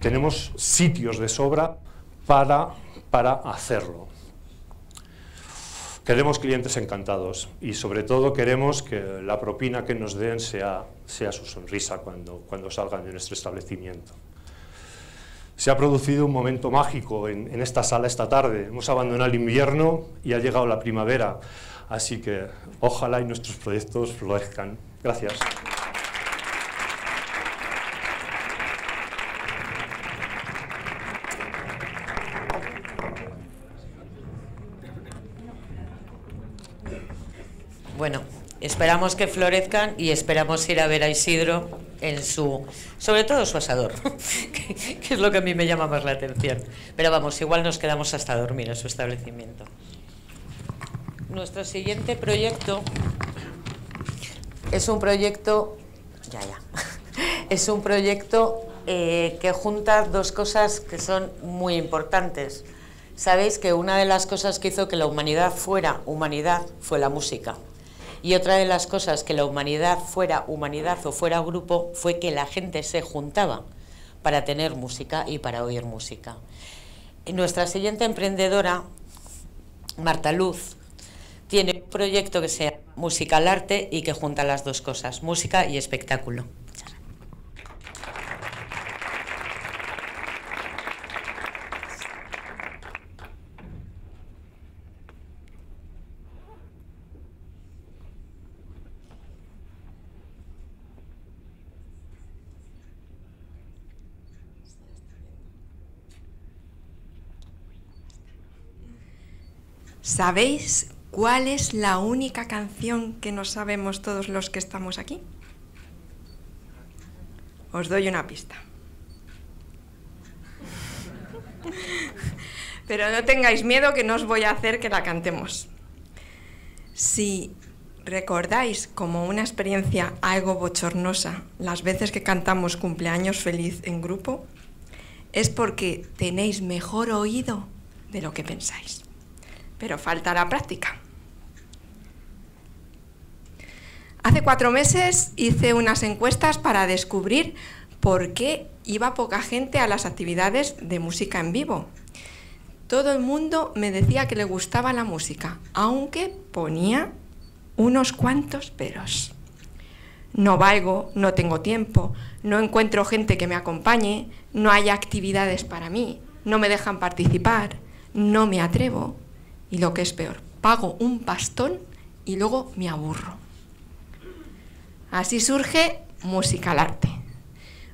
tenemos sitios de sobra para, para hacerlo. Queremos clientes encantados y sobre todo queremos que la propina que nos den sea, sea su sonrisa cuando, cuando salgan de nuestro establecimiento. Se ha producido un momento mágico en, en esta sala esta tarde. Hemos abandonado el invierno y ha llegado la primavera. Así que ojalá y nuestros proyectos florezcan. Gracias. Bueno, esperamos que florezcan y esperamos ir a ver a Isidro en su, sobre todo su asador, que, es lo que a mí me llama más la atención. Pero vamos, igual nos quedamos hasta dormir en su establecimiento. Nuestro siguiente proyecto es un proyecto, ya, ya, es un proyecto eh, que junta dos cosas que son muy importantes. Sabéis que una de las cosas que hizo que la humanidad fuera humanidad fue la música. Y otra de las cosas que la humanidad fuera humanidad o fuera grupo fue que la gente se juntaba para tener música y para oír música. Nuestra siguiente emprendedora, Marta Luz, tiene un proyecto que se llama Musical Arte y que junta las dos cosas, música y espectáculo. ¿Sabéis cuál es la única canción que no sabemos todos los que estamos aquí? Os doy una pista. Pero no tengáis miedo que no os voy a hacer que la cantemos. Si recordáis como una experiencia algo bochornosa las veces que cantamos cumpleaños feliz en grupo, es porque tenéis mejor oído de lo que pensáis pero falta la práctica. Hace cuatro meses hice unas encuestas para descubrir por qué iba poca gente a las actividades de música en vivo. Todo el mundo me decía que le gustaba la música, aunque ponía unos cuantos peros. No valgo, no tengo tiempo, no encuentro gente que me acompañe, no hay actividades para mí, no me dejan participar, no me atrevo, y lo que es peor, pago un pastón y luego me aburro. Así surge Musical Arte.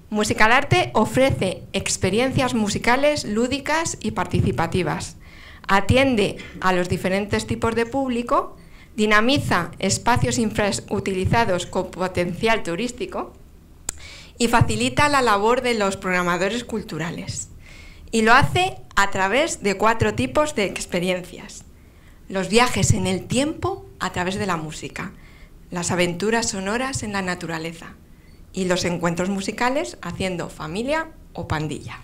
Musical Arte ofrece experiencias musicales lúdicas y participativas. Atiende a los diferentes tipos de público, dinamiza espacios infrautilizados con potencial turístico y facilita la labor de los programadores culturales. Y lo hace a través de cuatro tipos de experiencias los viajes en el tiempo a través de la música, las aventuras sonoras en la naturaleza y los encuentros musicales haciendo familia o pandilla.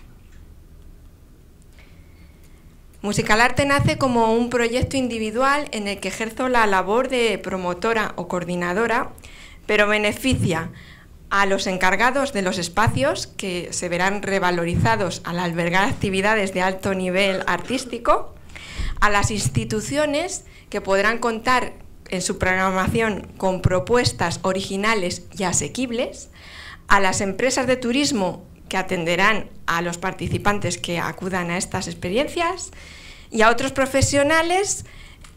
Musical Arte nace como un proyecto individual en el que ejerzo la labor de promotora o coordinadora, pero beneficia a los encargados de los espacios que se verán revalorizados al albergar actividades de alto nivel artístico a las instituciones que podrán contar en su programación con propuestas originales y asequibles, a las empresas de turismo que atenderán a los participantes que acudan a estas experiencias y a otros profesionales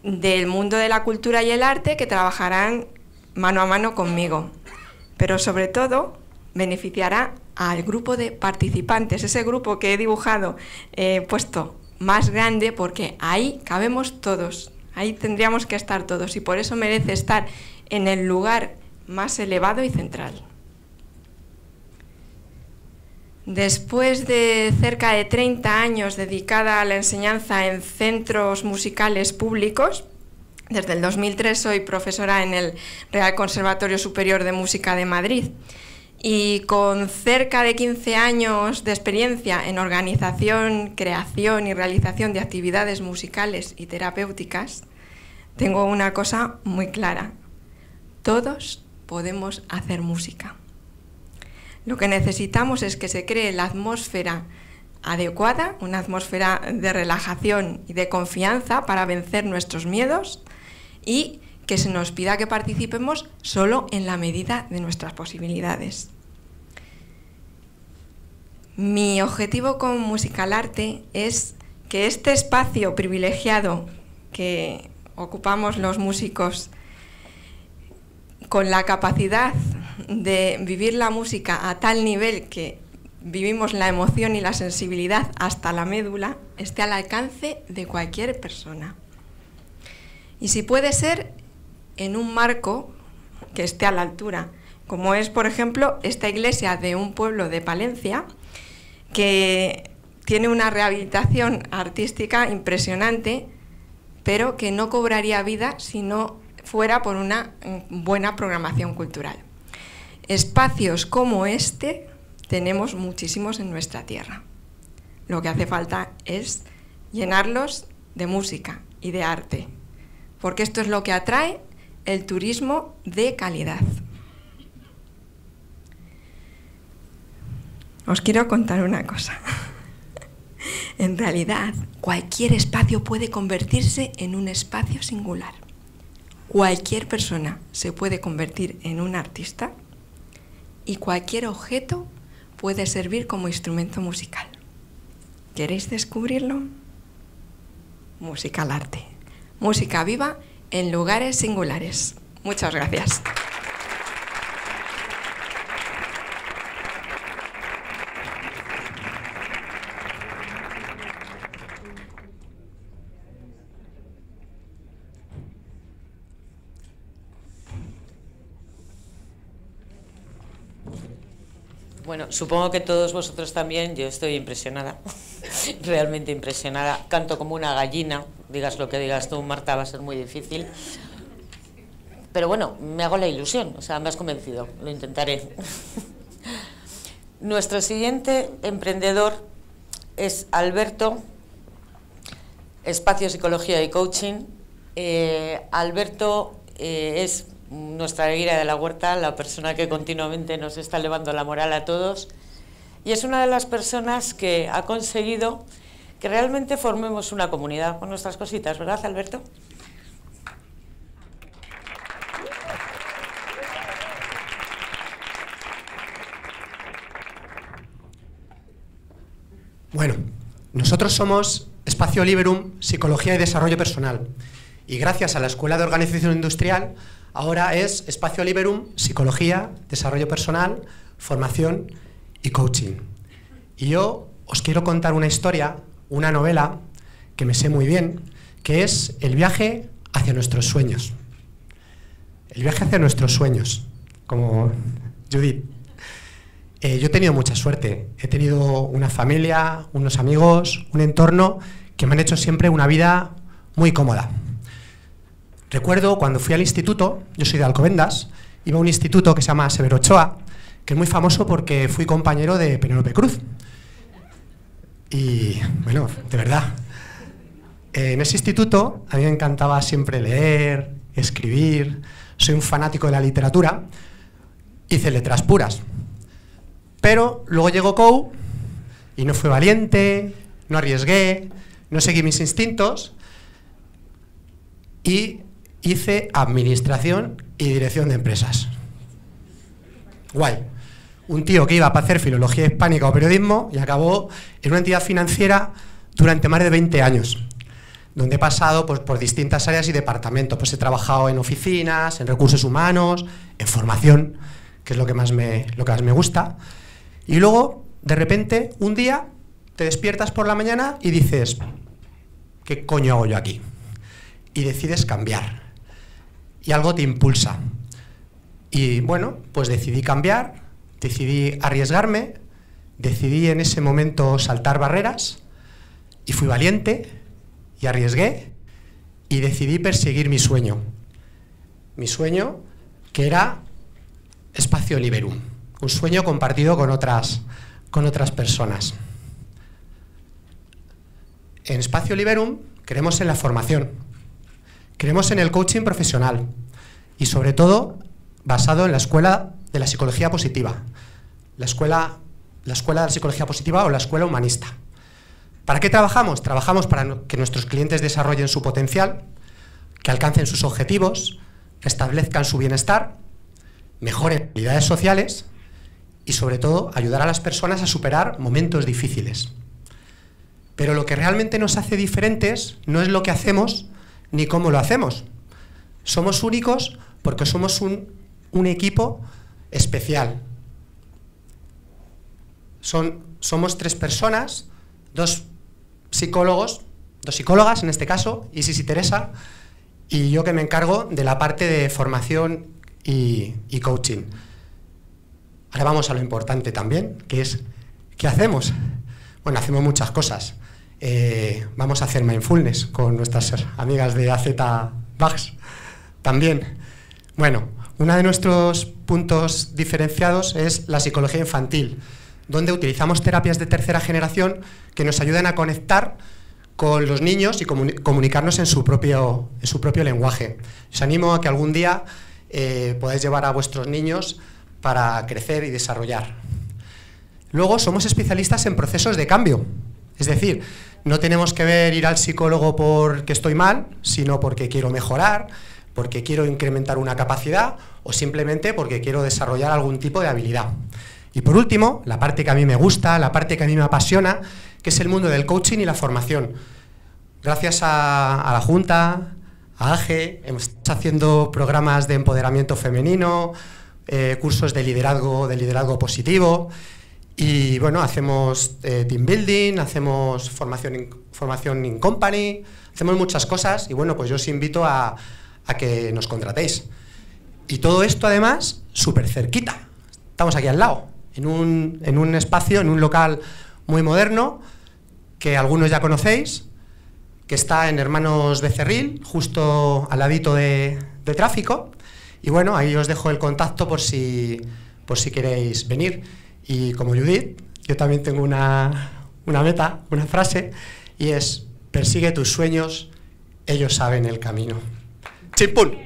del mundo de la cultura y el arte que trabajarán mano a mano conmigo. Pero sobre todo beneficiará al grupo de participantes, ese grupo que he dibujado, eh, puesto más grande porque ahí cabemos todos, ahí tendríamos que estar todos y por eso merece estar en el lugar más elevado y central. Después de cerca de 30 años dedicada a la enseñanza en centros musicales públicos, desde el 2003 soy profesora en el Real Conservatorio Superior de Música de Madrid y con cerca de 15 años de experiencia en organización, creación y realización de actividades musicales y terapéuticas, tengo una cosa muy clara. Todos podemos hacer música. Lo que necesitamos es que se cree la atmósfera adecuada, una atmósfera de relajación y de confianza para vencer nuestros miedos y que se nos pida que participemos solo en la medida de nuestras posibilidades. Mi objetivo con Musical Arte es que este espacio privilegiado que ocupamos los músicos con la capacidad de vivir la música a tal nivel que vivimos la emoción y la sensibilidad hasta la médula, esté al alcance de cualquier persona. Y si puede ser en un marco que esté a la altura, como es, por ejemplo, esta iglesia de un pueblo de Palencia, que tiene una rehabilitación artística impresionante, pero que no cobraría vida si no fuera por una mm, buena programación cultural. Espacios como este tenemos muchísimos en nuestra tierra. Lo que hace falta es llenarlos de música y de arte, porque esto es lo que atrae el turismo de calidad. Os quiero contar una cosa. en realidad, cualquier espacio puede convertirse en un espacio singular. Cualquier persona se puede convertir en un artista y cualquier objeto puede servir como instrumento musical. ¿Queréis descubrirlo? Música al arte. Música viva en lugares singulares. Muchas gracias. Bueno, supongo que todos vosotros también, yo estoy impresionada, realmente impresionada. Canto como una gallina, digas lo que digas tú, Marta, va a ser muy difícil. Pero bueno, me hago la ilusión, o sea, me has convencido, lo intentaré. Nuestro siguiente emprendedor es Alberto, Espacio Psicología y Coaching. Eh, Alberto eh, es nuestra alegría de la huerta, la persona que continuamente nos está elevando la moral a todos. Y es una de las personas que ha conseguido que realmente formemos una comunidad con nuestras cositas, ¿verdad, Alberto? Bueno, nosotros somos Espacio Liberum, Psicología y Desarrollo Personal. Y gracias a la Escuela de Organización Industrial Ahora es Espacio Liberum, Psicología, Desarrollo Personal, Formación y Coaching. Y yo os quiero contar una historia, una novela que me sé muy bien, que es el viaje hacia nuestros sueños. El viaje hacia nuestros sueños, como Judith. Eh, yo he tenido mucha suerte. He tenido una familia, unos amigos, un entorno que me han hecho siempre una vida muy cómoda. Recuerdo cuando fui al instituto, yo soy de Alcobendas, iba a un instituto que se llama Severo Ochoa, que es muy famoso porque fui compañero de Penélope Cruz. Y bueno, de verdad, en ese instituto a mí me encantaba siempre leer, escribir, soy un fanático de la literatura, hice letras puras. Pero luego llegó COU y no fui valiente, no arriesgué, no seguí mis instintos y hice administración y dirección de empresas. Guay. Un tío que iba para hacer filología hispánica o periodismo y acabó en una entidad financiera durante más de 20 años, donde he pasado pues, por distintas áreas y departamentos. Pues he trabajado en oficinas, en recursos humanos, en formación, que es lo que más me, lo que más me gusta. Y luego, de repente, un día te despiertas por la mañana y dices, ¿qué coño hago yo aquí? Y decides cambiar y algo te impulsa. Y bueno, pues decidí cambiar, decidí arriesgarme, decidí en ese momento saltar barreras y fui valiente y arriesgué y decidí perseguir mi sueño. Mi sueño que era Espacio Liberum, un sueño compartido con otras, con otras personas. En Espacio Liberum creemos en la formación, Creemos en el coaching profesional y sobre todo basado en la escuela de la psicología positiva, la escuela, la escuela de psicología positiva o la escuela humanista. ¿Para qué trabajamos? Trabajamos para que nuestros clientes desarrollen su potencial, que alcancen sus objetivos, establezcan su bienestar, mejoren habilidades sociales y sobre todo ayudar a las personas a superar momentos difíciles. Pero lo que realmente nos hace diferentes no es lo que hacemos, ni cómo lo hacemos. Somos únicos porque somos un, un equipo especial. Somos tres personas, dos psicólogos, dos psicólogas en este caso, Isis y Teresa, y yo que me encargo de la parte de formación y, coaching. Ahora vamos a lo importante también, que es, ¿qué hacemos? Bueno, hacemos muchas cosas. Eh, vamos a hacer mindfulness con nuestras amigas de AZ Bugs también. Bueno, uno de nuestros puntos diferenciados es la psicología infantil, donde utilizamos terapias de tercera generación que nos ayudan a conectar con los niños y comuni- comunicarnos en su, propio, en su propio lenguaje. Os animo a que algún día eh, podáis llevar a vuestros niños para crecer y desarrollar. Luego somos especialistas en procesos de cambio. Es decir, no tenemos que ver ir al psicólogo porque estoy mal, sino porque quiero mejorar, porque quiero incrementar una capacidad o simplemente porque quiero desarrollar algún tipo de habilidad. Y por último, la parte que a mí me gusta, la parte que a mí me apasiona, que es el mundo del coaching y la formación. Gracias a, la Junta, a AGE, estamos haciendo programas de empoderamiento femenino, eh, cursos de liderazgo, de liderazgo positivo. Y bueno, hacemos eh, team building, hacemos formación in, formación in company, hacemos muchas cosas y bueno, pues yo os invito a, a que nos contratéis. Y todo esto además súper cerquita. Estamos aquí al lado, en un, en un espacio, en un local muy moderno que algunos ya conocéis, que está en Hermanos Becerril, justo al ladito de, de tráfico. Y bueno, ahí os dejo el contacto por si, por si queréis venir. Y como Judith, yo también tengo una, una meta, una frase, y es, persigue tus sueños, ellos saben el camino. ¡Chimpún!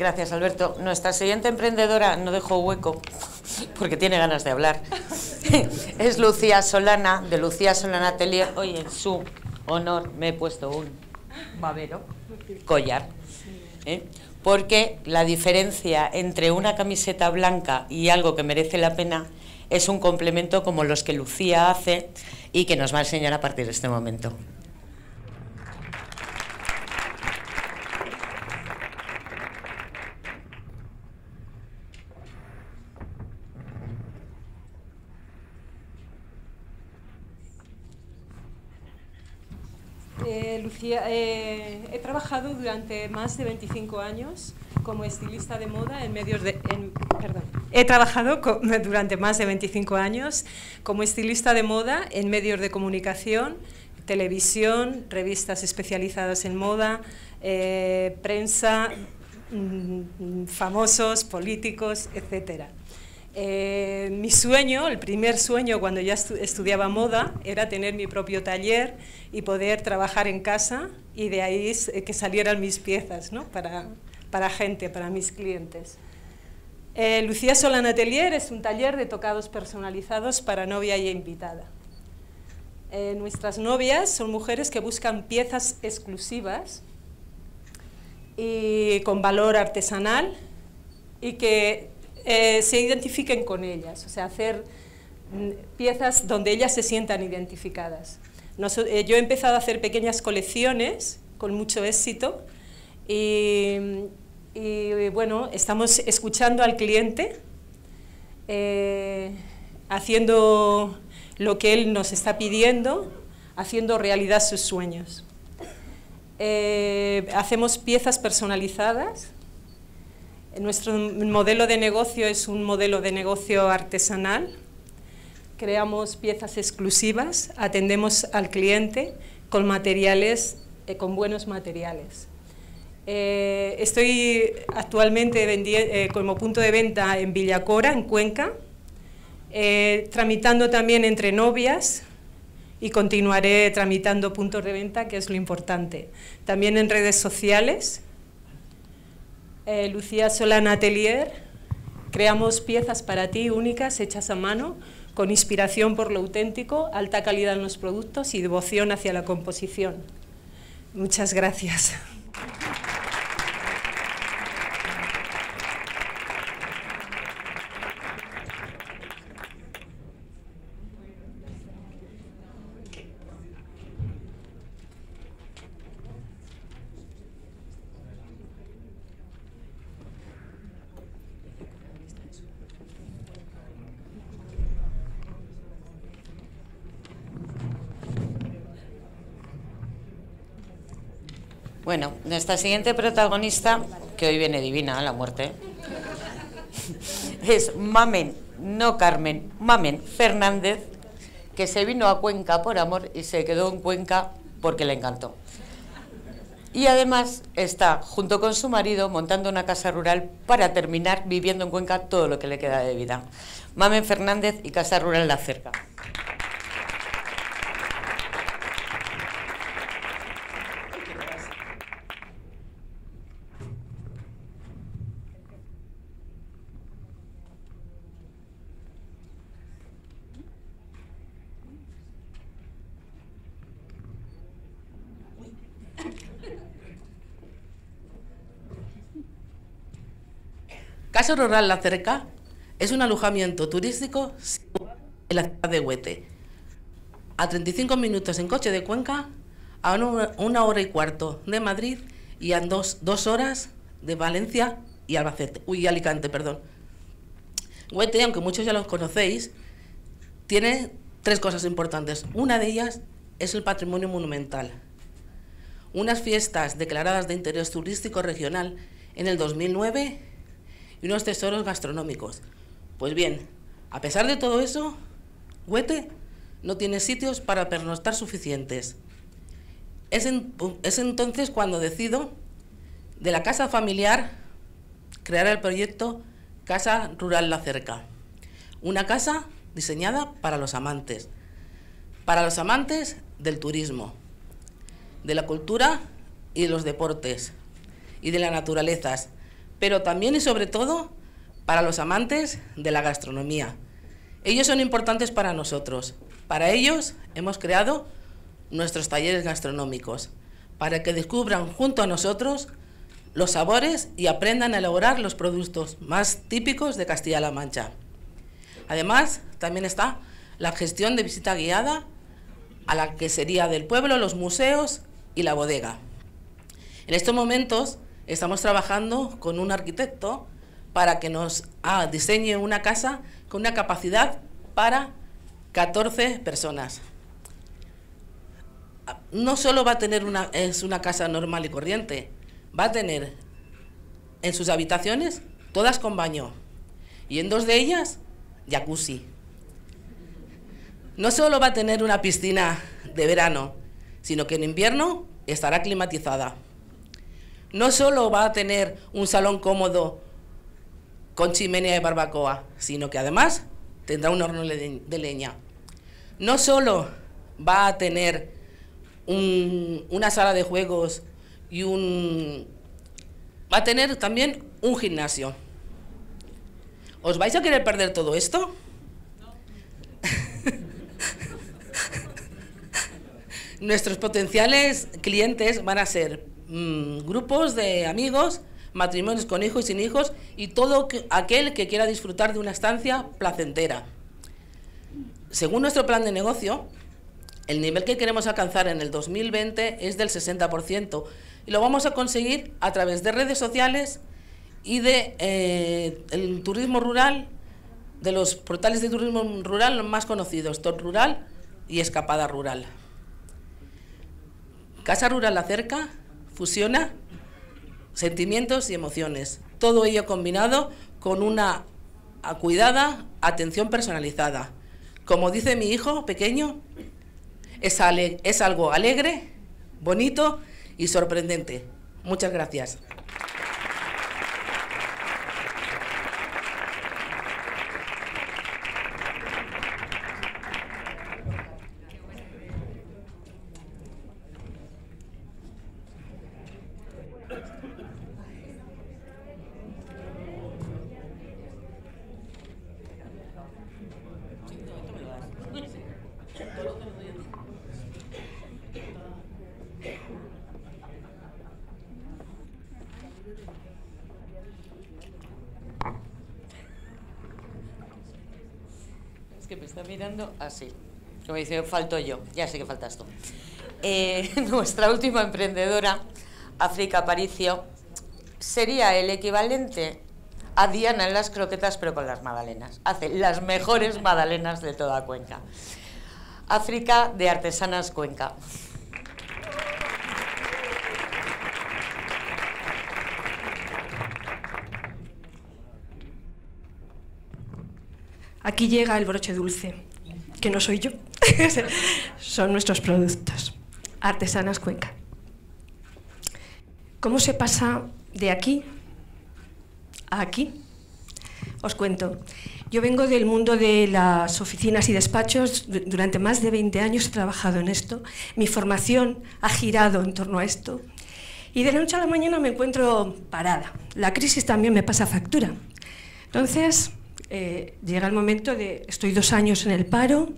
Gracias, Alberto. Nuestra siguiente emprendedora no dejó hueco porque tiene ganas de hablar. es Lucía Solana, de Lucía Solana Atelier. Hoy en su honor me he puesto un babero, collar. ¿eh? Porque la diferencia entre una camiseta blanca y algo que merece la pena es un complemento como los que Lucía hace y que nos va a enseñar a partir de este momento. Eh, Lucía, eh, he trabajado durante más de 25 años como estilista de moda en medios de... en- perdón. He trabajado co- durante más de 25 años como estilista de moda en medios de comunicación, televisión, revistas especializadas en moda, eh, prensa, mm, famosos, políticos, etcétera. Eh, mi sueño, el primer sueño cuando ya estu- estudiaba moda, era tener mi propio taller y poder trabajar en casa y de ahí s- que salieran mis piezas ¿no? para, para gente, para mis clientes. Eh, Lucía Solana Atelier es un taller de tocados personalizados para novia y invitada. Eh, nuestras novias son mujeres que buscan piezas exclusivas y con valor artesanal y que eh, se identifiquen con ellas, o sea, hacer mm, piezas donde ellas se sientan identificadas. Eh, yo he empezado a hacer pequeñas colecciones con mucho éxito y, bueno, estamos escuchando al cliente, eh, haciendo lo que él nos está pidiendo, haciendo realidad sus sueños. Hacemos piezas personalizadas. Nuestro modelo de negocio es un modelo de negocio artesanal. Creamos piezas exclusivas, atendemos al cliente con materiales, eh, con buenos materiales. Eh, estoy actualmente eh, como punto de venta en Villacora, en Cuenca, eh, tramitando también entre novias y continuaré tramitando puntos de venta, que es lo importante. También en redes sociales, eh, Lucía Solana Atelier, creamos piezas para ti únicas, hechas a mano, con inspiración por lo auténtico, alta calidad en los productos y devoción hacia la composición. Muchas gracias. Bueno, nuestra siguiente protagonista, que hoy viene divina la muerte, es Mamen, no Carmen, Mamen Fernández, que se vino a Cuenca por amor y se quedó en Cuenca porque le encantó. Y además está, junto con su marido, montando una casa rural para terminar viviendo en Cuenca todo lo que le queda de vida. Mamen Fernández y Casa Rural La Cerca. Casa Rural La Cerca es un alojamiento turístico en la ciudad de Huete. A 35 minutos en coche de Cuenca, a una, hora y cuarto de Madrid y a dos, dos horas de Valencia y Albacete, uy, Alicante, perdón. Huete, aunque muchos ya los conocéis, tiene tres cosas importantes. Una de ellas es el patrimonio monumental. Unas fiestas declaradas de interés turístico regional en el 2009 y unos tesoros gastronómicos. Pues bien, a pesar de todo eso, Huete no tiene sitios para pernoctar suficientes. Es, es entonces cuando decido de la casa familiar crear el proyecto Casa Rural La Cerca. Una casa diseñada para los amantes, para los amantes del turismo, de la cultura y de los deportes y de las naturalezas, pero también y sobre todo para los amantes de la gastronomía. Ellos son importantes para nosotros. Para ellos hemos creado nuestros talleres gastronómicos, para que descubran junto a nosotros los sabores y aprendan a elaborar los productos más típicos de Castilla-La Mancha. Además, también está la gestión de visita guiada a la que sería del pueblo, los museos y la bodega. En estos momentos estamos trabajando con un arquitecto para que nos ah, diseñe una casa con una capacidad para 14 personas. No solo va a tener una, es una casa normal y corriente, va a tener en sus habitaciones todas con baño y en dos de ellas jacuzzi. No solo va a tener una piscina de verano, sino que en invierno estará climatizada. No solo va a tener un salón cómodo con chimenea de barbacoa, sino que además tendrá un horno de leña. No solo va a tener un- una sala de juegos y un... va a tener también un gimnasio. ¿Os vais a querer perder todo esto? Nuestros potenciales clientes van a ser mm, grupos de amigos, matrimonios con hijos y sin hijos y todo que- aquel que quiera disfrutar de una estancia placentera. Según nuestro plan de negocio, el nivel que queremos alcanzar en el 2020 es del 60% y lo vamos a conseguir a través de redes sociales y de eh, el turismo rural, de los portales de turismo rural más conocidos, Top Rural y Escapada Rural. Casa Rural La Cerca fusiona sentimientos y emociones, todo ello combinado con una cuidada atención personalizada. Como dice mi hijo pequeño, es, ale- es algo alegre, bonito y sorprendente. Muchas gracias. Dice, falto yo, ya sé que faltas tú. Eh, nuestra última emprendedora, África Aparicio, sería el equivalente a Diana en las croquetas, pero con las magdalenas. Hace las mejores magdalenas de toda Cuenca. África de Artesanas Cuenca. Aquí llega el broche dulce, que no soy yo, son nuestros productos. Artesanas Cuenca. ¿Cómo se pasa de aquí a aquí? Os cuento. Yo vengo del mundo de las oficinas y despachos. Du- Durante más de 20 años he trabajado en esto. Mi formación ha girado en torno a esto. Y de la noche a la mañana me encuentro parada. La crisis también me pasa factura. Entonces, eh, llega el momento de, estoy dos años en el paro,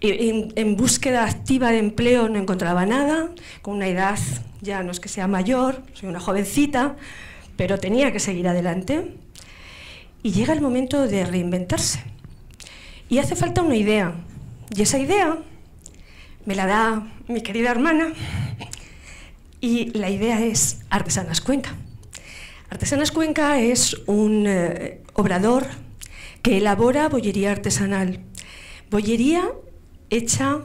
en, en búsqueda activa de empleo no encontraba nada, con una edad ya no es que sea mayor, soy una jovencita, pero tenía que seguir adelante. Y llega el momento de reinventarse. Y hace falta una idea. Y esa idea me la da mi querida hermana. Y la idea es Artesanas Cuenca. Artesanas Cuenca es un eh, obrador que elabora bollería artesanal. Bollería hecha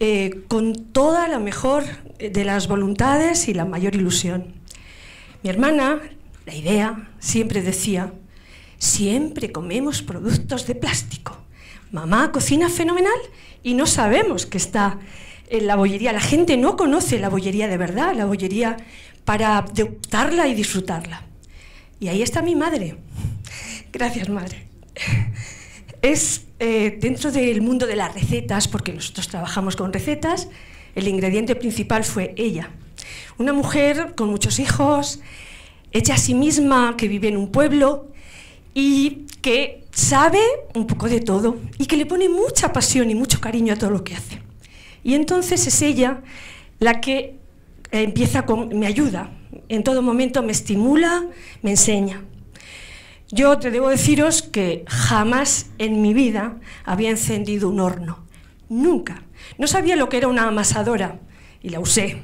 eh, con toda la mejor de las voluntades y la mayor ilusión. Mi hermana, la idea, siempre decía, siempre comemos productos de plástico. Mamá cocina fenomenal y no sabemos que está en la bollería. La gente no conoce la bollería de verdad, la bollería para degustarla y disfrutarla. Y ahí está mi madre. Gracias, madre. Es eh, dentro del mundo de las recetas, porque nosotros trabajamos con recetas, el ingrediente principal fue ella. Una mujer con muchos hijos, hecha a sí misma, que vive en un pueblo y que sabe un poco de todo y que le pone mucha pasión y mucho cariño a todo lo que hace. Y entonces es ella la que empieza con, me ayuda, en todo momento me estimula, me enseña. Yo te debo deciros que jamás en mi vida había encendido un horno. Nunca. No sabía lo que era una amasadora y la usé.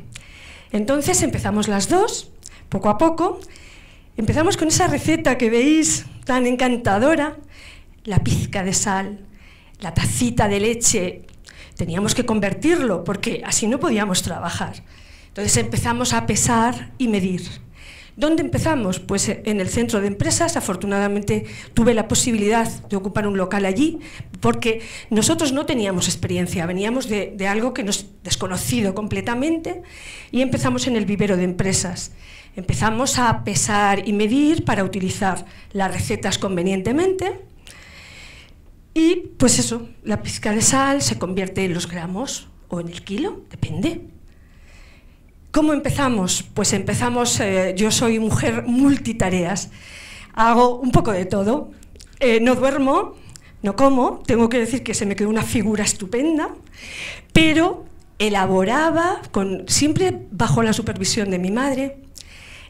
Entonces empezamos las dos, poco a poco. Empezamos con esa receta que veis tan encantadora, la pizca de sal, la tacita de leche. Teníamos que convertirlo porque así no podíamos trabajar. Entonces empezamos a pesar y medir. ¿Dónde empezamos? Pues en el centro de empresas. Afortunadamente tuve la posibilidad de ocupar un local allí porque nosotros no teníamos experiencia, veníamos de, de algo que nos desconocido completamente y empezamos en el vivero de empresas. Empezamos a pesar y medir para utilizar las recetas convenientemente y pues eso, la pizca de sal se convierte en los gramos o en el kilo, depende. ¿Cómo empezamos? Pues empezamos, eh, yo soy mujer multitareas, hago un poco de todo. Eh, no duermo, no como, tengo que decir que se me quedó una figura estupenda, pero elaboraba, con, siempre bajo la supervisión de mi madre,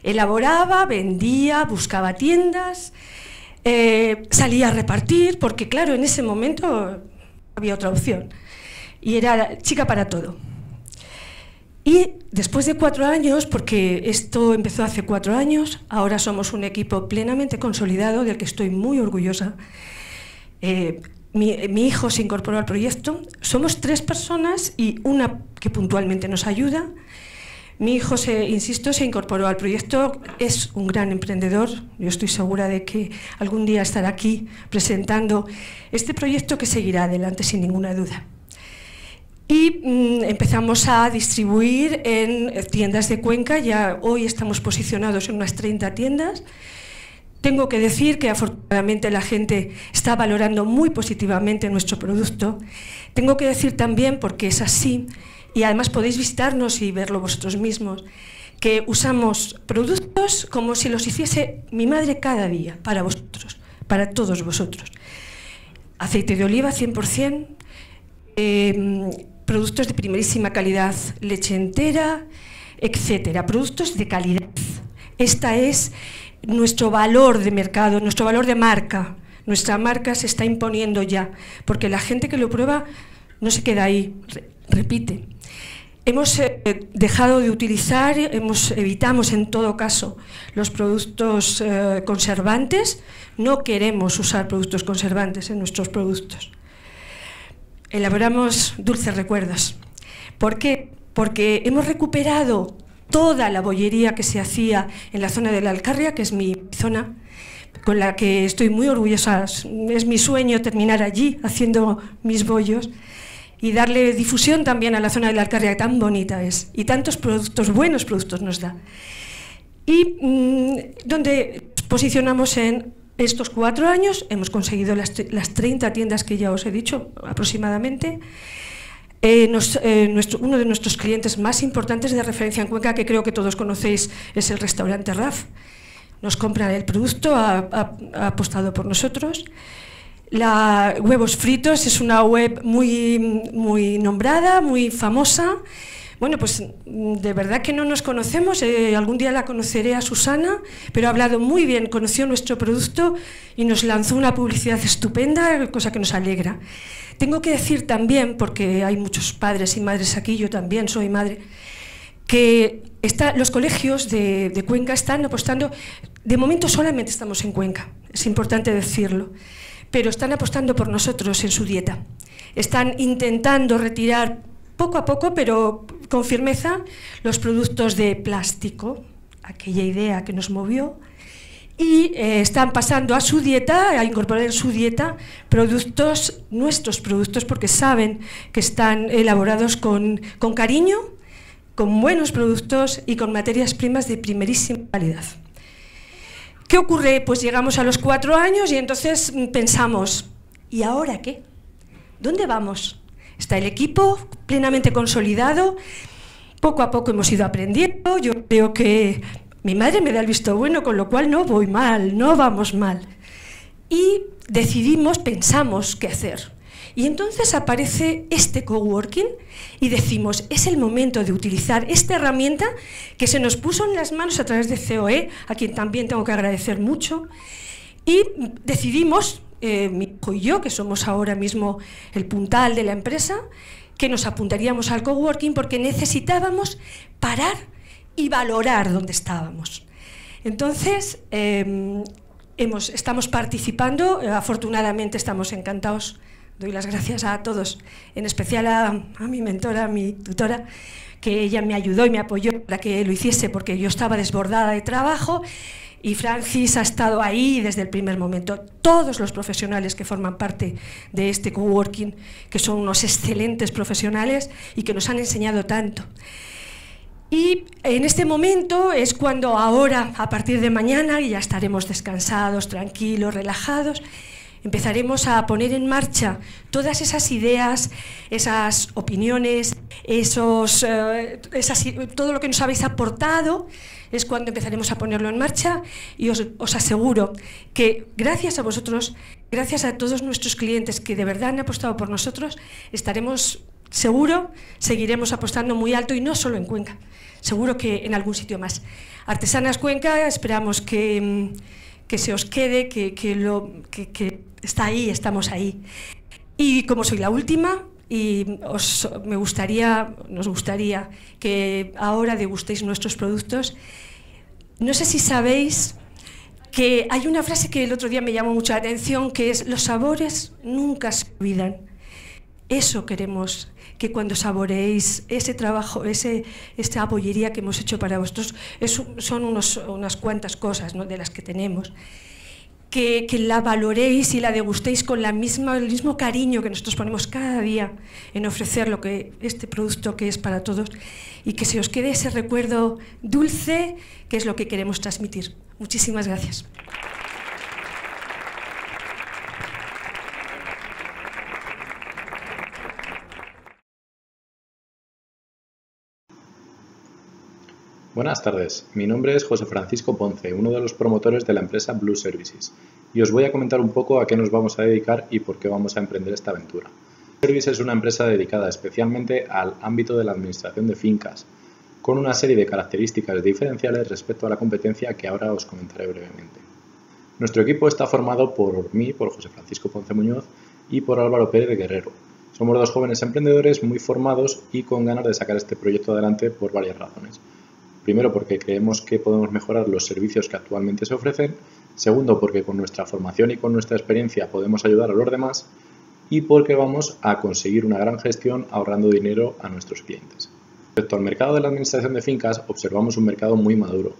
elaboraba, vendía, buscaba tiendas, eh, salía a repartir, porque claro, en ese momento había otra opción, y era chica para todo. Y después de cuatro años, porque esto empezó hace cuatro años, ahora somos un equipo plenamente consolidado del que estoy muy orgullosa. Eh, mi, mi, hijo se incorporó al proyecto. Somos tres personas y una que puntualmente nos ayuda. Mi hijo, se, insisto, se incorporó al proyecto. Es un gran emprendedor. Yo estoy segura de que algún día estará aquí presentando este proyecto que seguirá adelante sin ninguna duda. Y mmm, empezamos a distribuir en tiendas de Cuenca, ya hoy estamos posicionados en unas 30 tiendas. Tengo que decir que afortunadamente la gente está valorando muy positivamente nuestro producto. Tengo que decir también, porque es así, y además podéis visitarnos y verlo vosotros mismos, que usamos productos como si los hiciese mi madre cada día, para vosotros, para todos vosotros. Aceite de oliva 100%, eh, productos de primerísima calidad, leche entera, etcétera, productos de calidad. Esta es nuestro valor de mercado, nuestro valor de marca, Nuestra marca se está imponiendo ya, porque la gente que lo prueba no se queda ahí, repite. Hemos eh, dejado de utilizar, hemos, evitamos en todo caso los productos eh, conservantes, no queremos usar productos conservantes en nuestros productos. Elaboramos dulces recuerdos. ¿Por qué? Porque hemos recuperado toda la bollería que se hacía en la zona de la Alcarria, que es mi zona, con la que estoy muy orgullosa. Es mi sueño terminar allí haciendo mis bollos y darle difusión también a la zona de la Alcarria, que tan bonita es, y tantos productos, buenos productos nos da. Y mm, donde posicionamos en estos cuatro años, hemos conseguido las, las 30 tiendas que ya os he dicho aproximadamente. Eh, eh, uno de nuestros clientes más importantes de referencia en Cuenca, que creo que todos conocéis, es el restaurante RAF. Nos compran el producto, ha, ha apostado por nosotros. La Huevos Fritos es una web muy, muy nombrada, muy famosa. Bueno, pues de verdad que no nos conocemos, eh, algún día la conoceré a Susana, pero ha hablado muy bien, conoció nuestro producto y nos lanzó una publicidad estupenda, cosa que nos alegra. Tengo que decir también, porque hay muchos padres y madres aquí, yo también soy madre, que los colegios de, de Cuenca están apostando, de momento solamente estamos en Cuenca, es importante decirlo pero están apostando por nosotros en su dieta. Están intentando retirar poco a poco, pero con firmeza, los productos de plástico, aquella idea que nos movió, y eh, están pasando a su dieta, a incorporar en su dieta productos, nuestros productos, porque saben que están elaborados con, con cariño, con buenos productos y con materias primas de primerísima calidad. ¿Qué ocurre? Pues llegamos a los cuatro años y entonces pensamos, ¿y ahora qué? ¿Dónde vamos? Está el equipo plenamente consolidado, poco a poco hemos ido aprendiendo, yo creo que mi madre me da el visto bueno, con lo cual no voy mal, no vamos mal. Y decidimos, pensamos qué hacer. Y entonces aparece este coworking y decimos, es el momento de utilizar esta herramienta que se nos puso en las manos a través de COE, a quien también tengo que agradecer mucho, y decidimos, eh, mi hijo y yo, que somos ahora mismo el puntal de la empresa, que nos apuntaríamos al coworking porque necesitábamos parar y valorar dónde estábamos. Entonces, eh, hemos, estamos participando, afortunadamente estamos encantados doy las gracias a todos, en especial a, mi mentora, a mi tutora, que ella me ayudó y me apoyó para que lo hiciese, porque yo estaba desbordada de trabajo y Francis ha estado ahí desde el primer momento. Todos los profesionales que forman parte de este coworking, que son unos excelentes profesionales y que nos han enseñado tanto. Y en este momento es cuando ahora, a partir de mañana, ya estaremos descansados, tranquilos, relajados, empezaremos a poner en marcha todas esas ideas, esas opiniones, esos, eh, todo lo que nos habéis aportado, es cuando empezaremos a ponerlo en marcha y os, os, aseguro que gracias a vosotros, gracias a todos nuestros clientes que de verdad han apostado por nosotros, estaremos seguro, seguiremos apostando muy alto y no solo en Cuenca, seguro que en algún sitio más. Artesanas Cuenca, esperamos que, que se os quede, que, que lo, que, que está ahí, estamos ahí. Y como soy la última, y os, me gustaría, nos gustaría que ahora degustéis nuestros productos. No sé si sabéis que hay una frase que el otro día me llamó mucha atención, que es los sabores nunca se olvidan. Eso queremos, que cuando saboreéis ese trabajo, ese, esta apoyería que hemos hecho para vosotros, son unos, unas cuantas cosas ¿no? de las que tenemos que, la valoréis y la degustéis con la misma, el mismo cariño que nosotros ponemos cada día en ofrecer lo que, este producto que es para todos y que se os quede ese recuerdo dulce que es lo que queremos transmitir. Muchísimas gracias. Buenas tardes, mi nombre es José Francisco Ponce, uno de los promotores de la empresa Blue Services, y os voy a comentar un poco a qué nos vamos a dedicar y por qué vamos a emprender esta aventura. Blue Services es una empresa dedicada especialmente al ámbito de la administración de fincas, con una serie de características diferenciales respecto a la competencia que ahora os comentaré brevemente. Nuestro equipo está formado por mí, por José Francisco Ponce Muñoz y por Álvaro Pérez de Guerrero. Somos dos jóvenes emprendedores muy formados y con ganas de sacar este proyecto adelante por varias razones. Primero, porque creemos que podemos mejorar los servicios que actualmente se ofrecen. Segundo, porque con nuestra formación y con nuestra experiencia podemos ayudar a los demás. Y porque vamos a conseguir una gran gestión ahorrando dinero a nuestros clientes. Respecto al mercado de la administración de fincas, observamos un mercado muy maduro,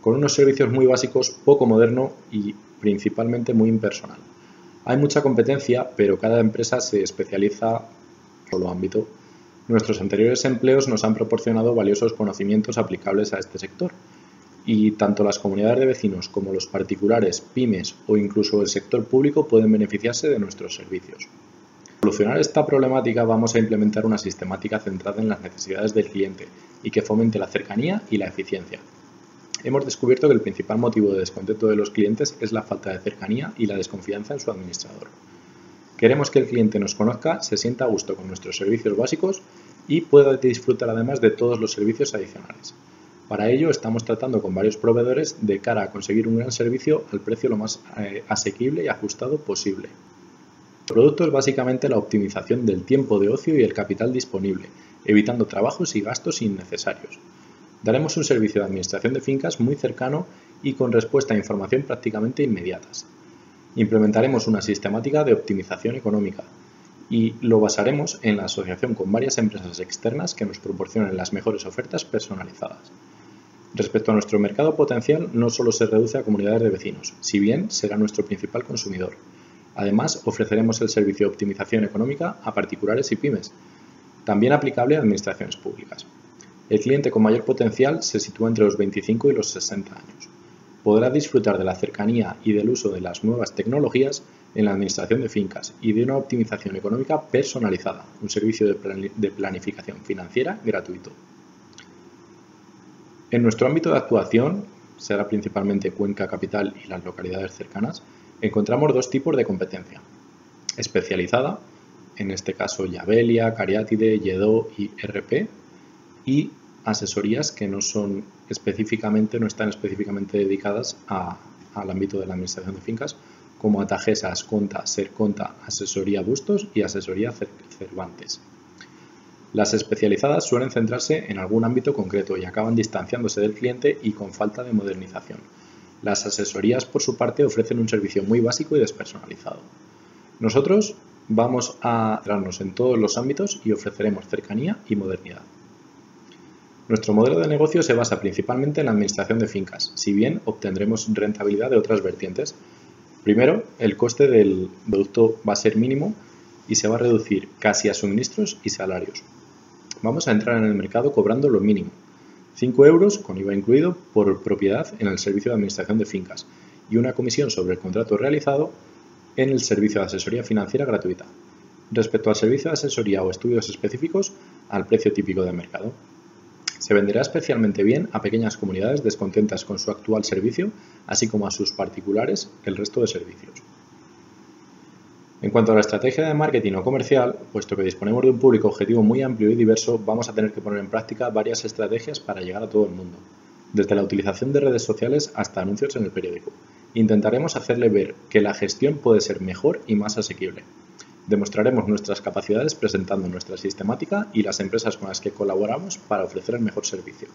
con unos servicios muy básicos, poco moderno y principalmente muy impersonal. Hay mucha competencia, pero cada empresa se especializa en solo ámbito. Nuestros anteriores empleos nos han proporcionado valiosos conocimientos aplicables a este sector y tanto las comunidades de vecinos como los particulares, pymes o incluso el sector público pueden beneficiarse de nuestros servicios. Para solucionar esta problemática vamos a implementar una sistemática centrada en las necesidades del cliente y que fomente la cercanía y la eficiencia. Hemos descubierto que el principal motivo de descontento de los clientes es la falta de cercanía y la desconfianza en su administrador. Queremos que el cliente nos conozca, se sienta a gusto con nuestros servicios básicos y pueda disfrutar además de todos los servicios adicionales. Para ello estamos tratando con varios proveedores de cara a conseguir un gran servicio al precio lo más eh, asequible y ajustado posible. El producto es básicamente la optimización del tiempo de ocio y el capital disponible, evitando trabajos y gastos innecesarios. Daremos un servicio de administración de fincas muy cercano y con respuesta a información prácticamente inmediatas. Implementaremos una sistemática de optimización económica y lo basaremos en la asociación con varias empresas externas que nos proporcionen las mejores ofertas personalizadas. Respecto a nuestro mercado potencial, no solo se reduce a comunidades de vecinos, si bien será nuestro principal consumidor. Además, ofreceremos el servicio de optimización económica a particulares y pymes, también aplicable a administraciones públicas. El cliente con mayor potencial se sitúa entre los 25 y los 60 años. Podrá disfrutar de la cercanía y del uso de las nuevas tecnologías en la administración de fincas y de una optimización económica personalizada, un servicio de planificación financiera gratuito. En nuestro ámbito de actuación, será principalmente Cuenca Capital y las localidades cercanas, encontramos dos tipos de competencia. Especializada, en este caso Yabelia, Cariátide, Yedó y RP, y asesorías que no son específicamente, no están específicamente dedicadas al ámbito de la administración de fincas, como Atajesa, Asconta, Serconta, Asesoría Bustos y Asesoría Cervantes. Las especializadas suelen centrarse en algún ámbito concreto y acaban distanciándose del cliente y con falta de modernización. Las asesorías, por su parte, ofrecen un servicio muy básico y despersonalizado. Nosotros vamos a centrarnos en todos los ámbitos y ofreceremos cercanía y modernidad. Nuestro modelo de negocio se basa principalmente en la administración de fincas, si bien obtendremos rentabilidad de otras vertientes. Primero, el coste del producto va a ser mínimo y se va a reducir casi a suministros y salarios. Vamos a entrar en el mercado cobrando lo mínimo, 5 euros con IVA incluido por propiedad en el servicio de administración de fincas y una comisión sobre el contrato realizado en el servicio de asesoría financiera gratuita. Respecto al servicio de asesoría o estudios específicos, al precio típico de mercado. Se venderá especialmente bien a pequeñas comunidades descontentas con su actual servicio, así como a sus particulares el resto de servicios. En cuanto a la estrategia de marketing o comercial, puesto que disponemos de un público objetivo muy amplio y diverso, vamos a tener que poner en práctica varias estrategias para llegar a todo el mundo, desde la utilización de redes sociales hasta anuncios en el periódico. Intentaremos hacerle ver que la gestión puede ser mejor y más asequible. Demostraremos nuestras capacidades presentando nuestra sistemática y las empresas con las que colaboramos para ofrecer el mejor servicio.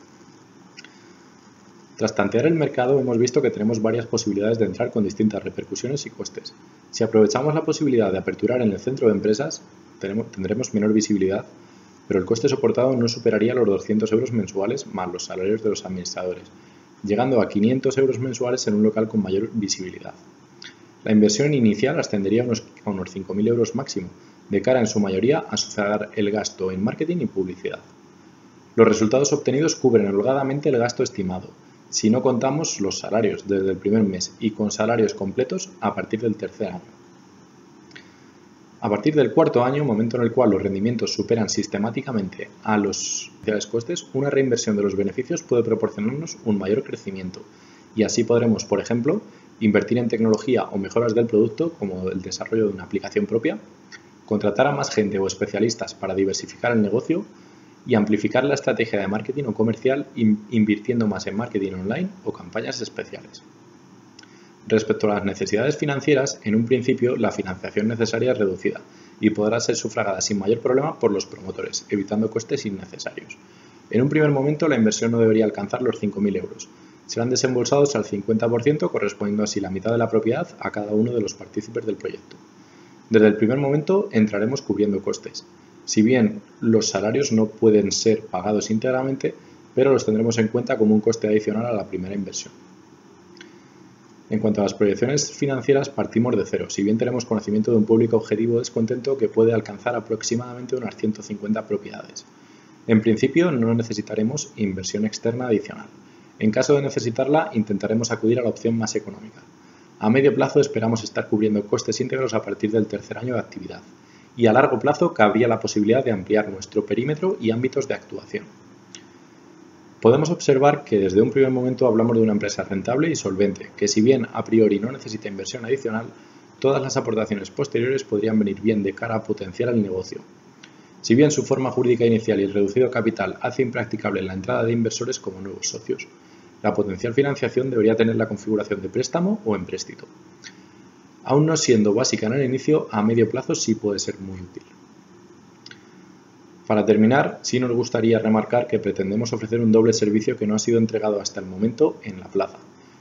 Tras tantear el mercado hemos visto que tenemos varias posibilidades de entrar con distintas repercusiones y costes. Si aprovechamos la posibilidad de aperturar en el centro de empresas, tendremos menor visibilidad, pero el coste soportado no superaría los 200 euros mensuales más los salarios de los administradores, llegando a 500 euros mensuales en un local con mayor visibilidad. La inversión inicial ascendería a unos, 5.000 euros máximo, de cara en su mayoría a sufragar el gasto en marketing y publicidad. Los resultados obtenidos cubren holgadamente el gasto estimado, si no contamos los salarios desde el primer mes y con salarios completos a partir del tercer año. A partir del cuarto año, momento en el cual los rendimientos superan sistemáticamente a los costes, una reinversión de los beneficios puede proporcionarnos un mayor crecimiento y así podremos, por ejemplo, invertir en tecnología o mejoras del producto, como el desarrollo de una aplicación propia, contratar a más gente o especialistas para diversificar el negocio y amplificar la estrategia de marketing o comercial invirtiendo más en marketing online o campañas especiales. Respecto a las necesidades financieras, en un principio la financiación necesaria es reducida y podrá ser sufragada sin mayor problema por los promotores, evitando costes innecesarios. En un primer momento la inversión no debería alcanzar los 5.000 euros. Serán desembolsados al 50%, correspondiendo así la mitad de la propiedad a cada uno de los partícipes del proyecto. Desde el primer momento entraremos cubriendo costes. Si bien los salarios no pueden ser pagados íntegramente, pero los tendremos en cuenta como un coste adicional a la primera inversión. En cuanto a las proyecciones financieras, partimos de cero, si bien tenemos conocimiento de un público objetivo descontento que puede alcanzar aproximadamente unas 150 propiedades. En principio, no necesitaremos inversión externa adicional. En caso de necesitarla, intentaremos acudir a la opción más económica. A medio plazo esperamos estar cubriendo costes íntegros a partir del tercer año de actividad, y a largo plazo cabría la posibilidad de ampliar nuestro perímetro y ámbitos de actuación. Podemos observar que desde un primer momento hablamos de una empresa rentable y solvente, que si bien a priori no necesita inversión adicional, todas las aportaciones posteriores podrían venir bien de cara a potenciar el negocio. Si bien su forma jurídica inicial y el reducido capital hace impracticable la entrada de inversores como nuevos socios, la potencial financiación debería tener la configuración de préstamo o empréstito. Aún no siendo básica en el inicio, a medio plazo sí puede ser muy útil. Para terminar, sí nos gustaría remarcar que pretendemos ofrecer un doble servicio que no ha sido entregado hasta el momento en la plaza,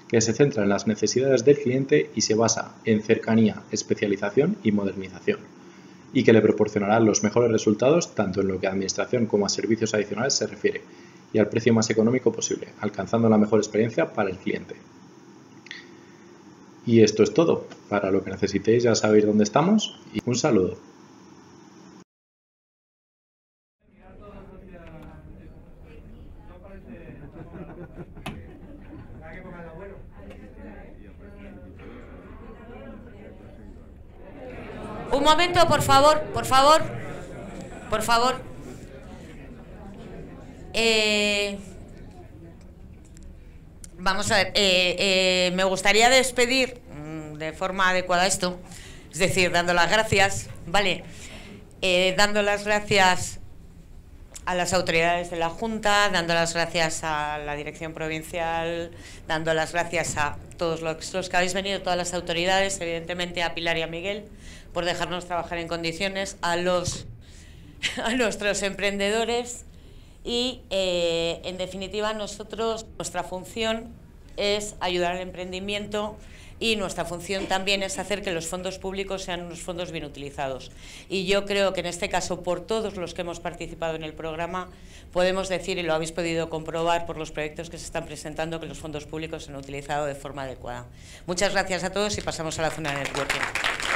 que se centra en las necesidades del cliente y se basa en cercanía, especialización y modernización, y que le proporcionará los mejores resultados tanto en lo que a administración como a servicios adicionales se refiere, y al precio más económico posible, alcanzando la mejor experiencia para el cliente. Y esto es todo. Para lo que necesitéis ya sabéis dónde estamos y un saludo. Un momento, por favor, por favor, por favor. Eh, vamos a ver, eh, eh, me gustaría despedir mm, de forma adecuada esto, es decir, dando las gracias, ¿vale? dando las gracias a las autoridades de la Junta, dando las gracias a la Dirección Provincial, dando las gracias a todos los, los que habéis venido, todas las autoridades, evidentemente a Pilar y a Miguel por dejarnos trabajar en condiciones, a, los, a nuestros emprendedores y, eh, en definitiva, nosotros, nuestra función es ayudar al emprendimiento y nuestra función también es hacer que los fondos públicos sean unos fondos bien utilizados. Y yo creo que en este caso, por todos los que hemos participado en el programa, podemos decir, y lo habéis podido comprobar por los proyectos que se están presentando, que los fondos públicos se han utilizado de forma adecuada. Muchas gracias a todos y pasamos a la zona de networking.